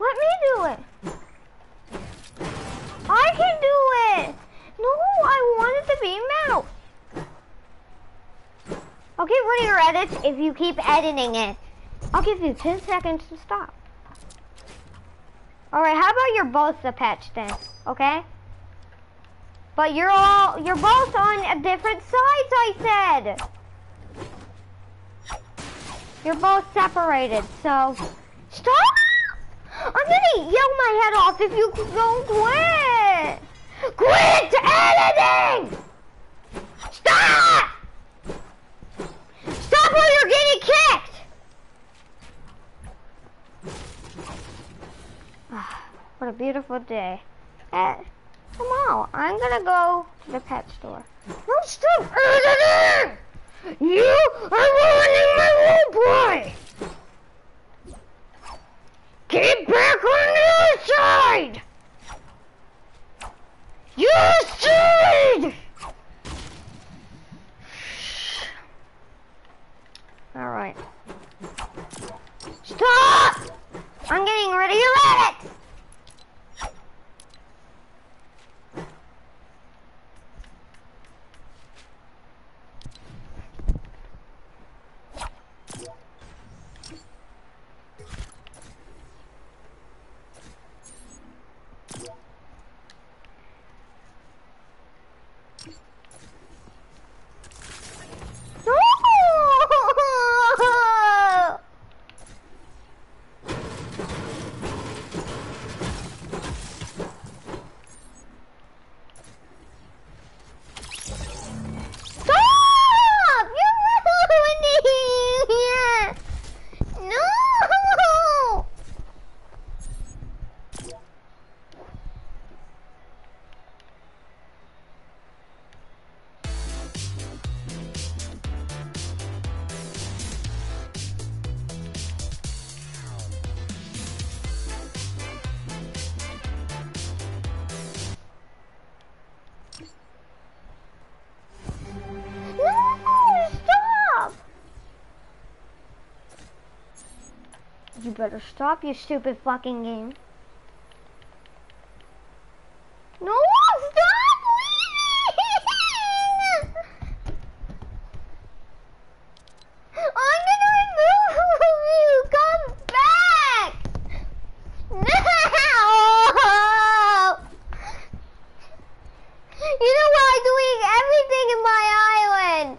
Let me. Do it. I'll get rid of your edits if you keep editing it. I'll give you 10 seconds to stop. Alright, how about you're both the patch then, okay? But you're all, you're both on different sides, I said! You're both separated, so... Stop! I'm gonna yell my head off if you don't quit! Quit editing! Stop! Or you're getting kicked! Ah, what a beautiful day. Come on, I'm gonna go to the pet store. No, stop! You are ruining my roleplay! Get back on the other side! You stupid! Alright. Stop! I'm getting ready to let it! Better stop, you stupid fucking game. No! Stop leaving! I'm gonna move you! Come back! No! You know what? I'm doing everything in my island.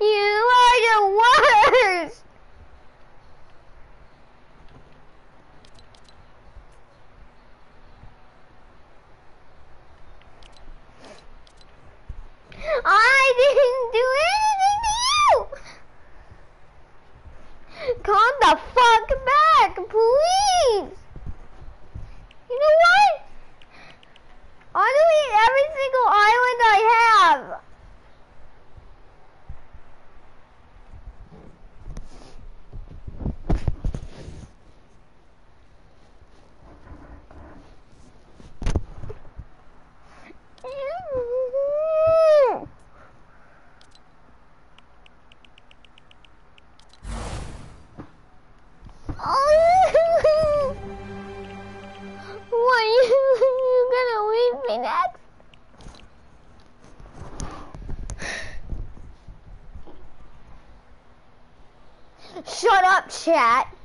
You are the worst. I didn't do anything to you. Come the fuck back, please! You know what? I'll delete every single island I have! What, you, you gonna leave me next? Shut up, chat.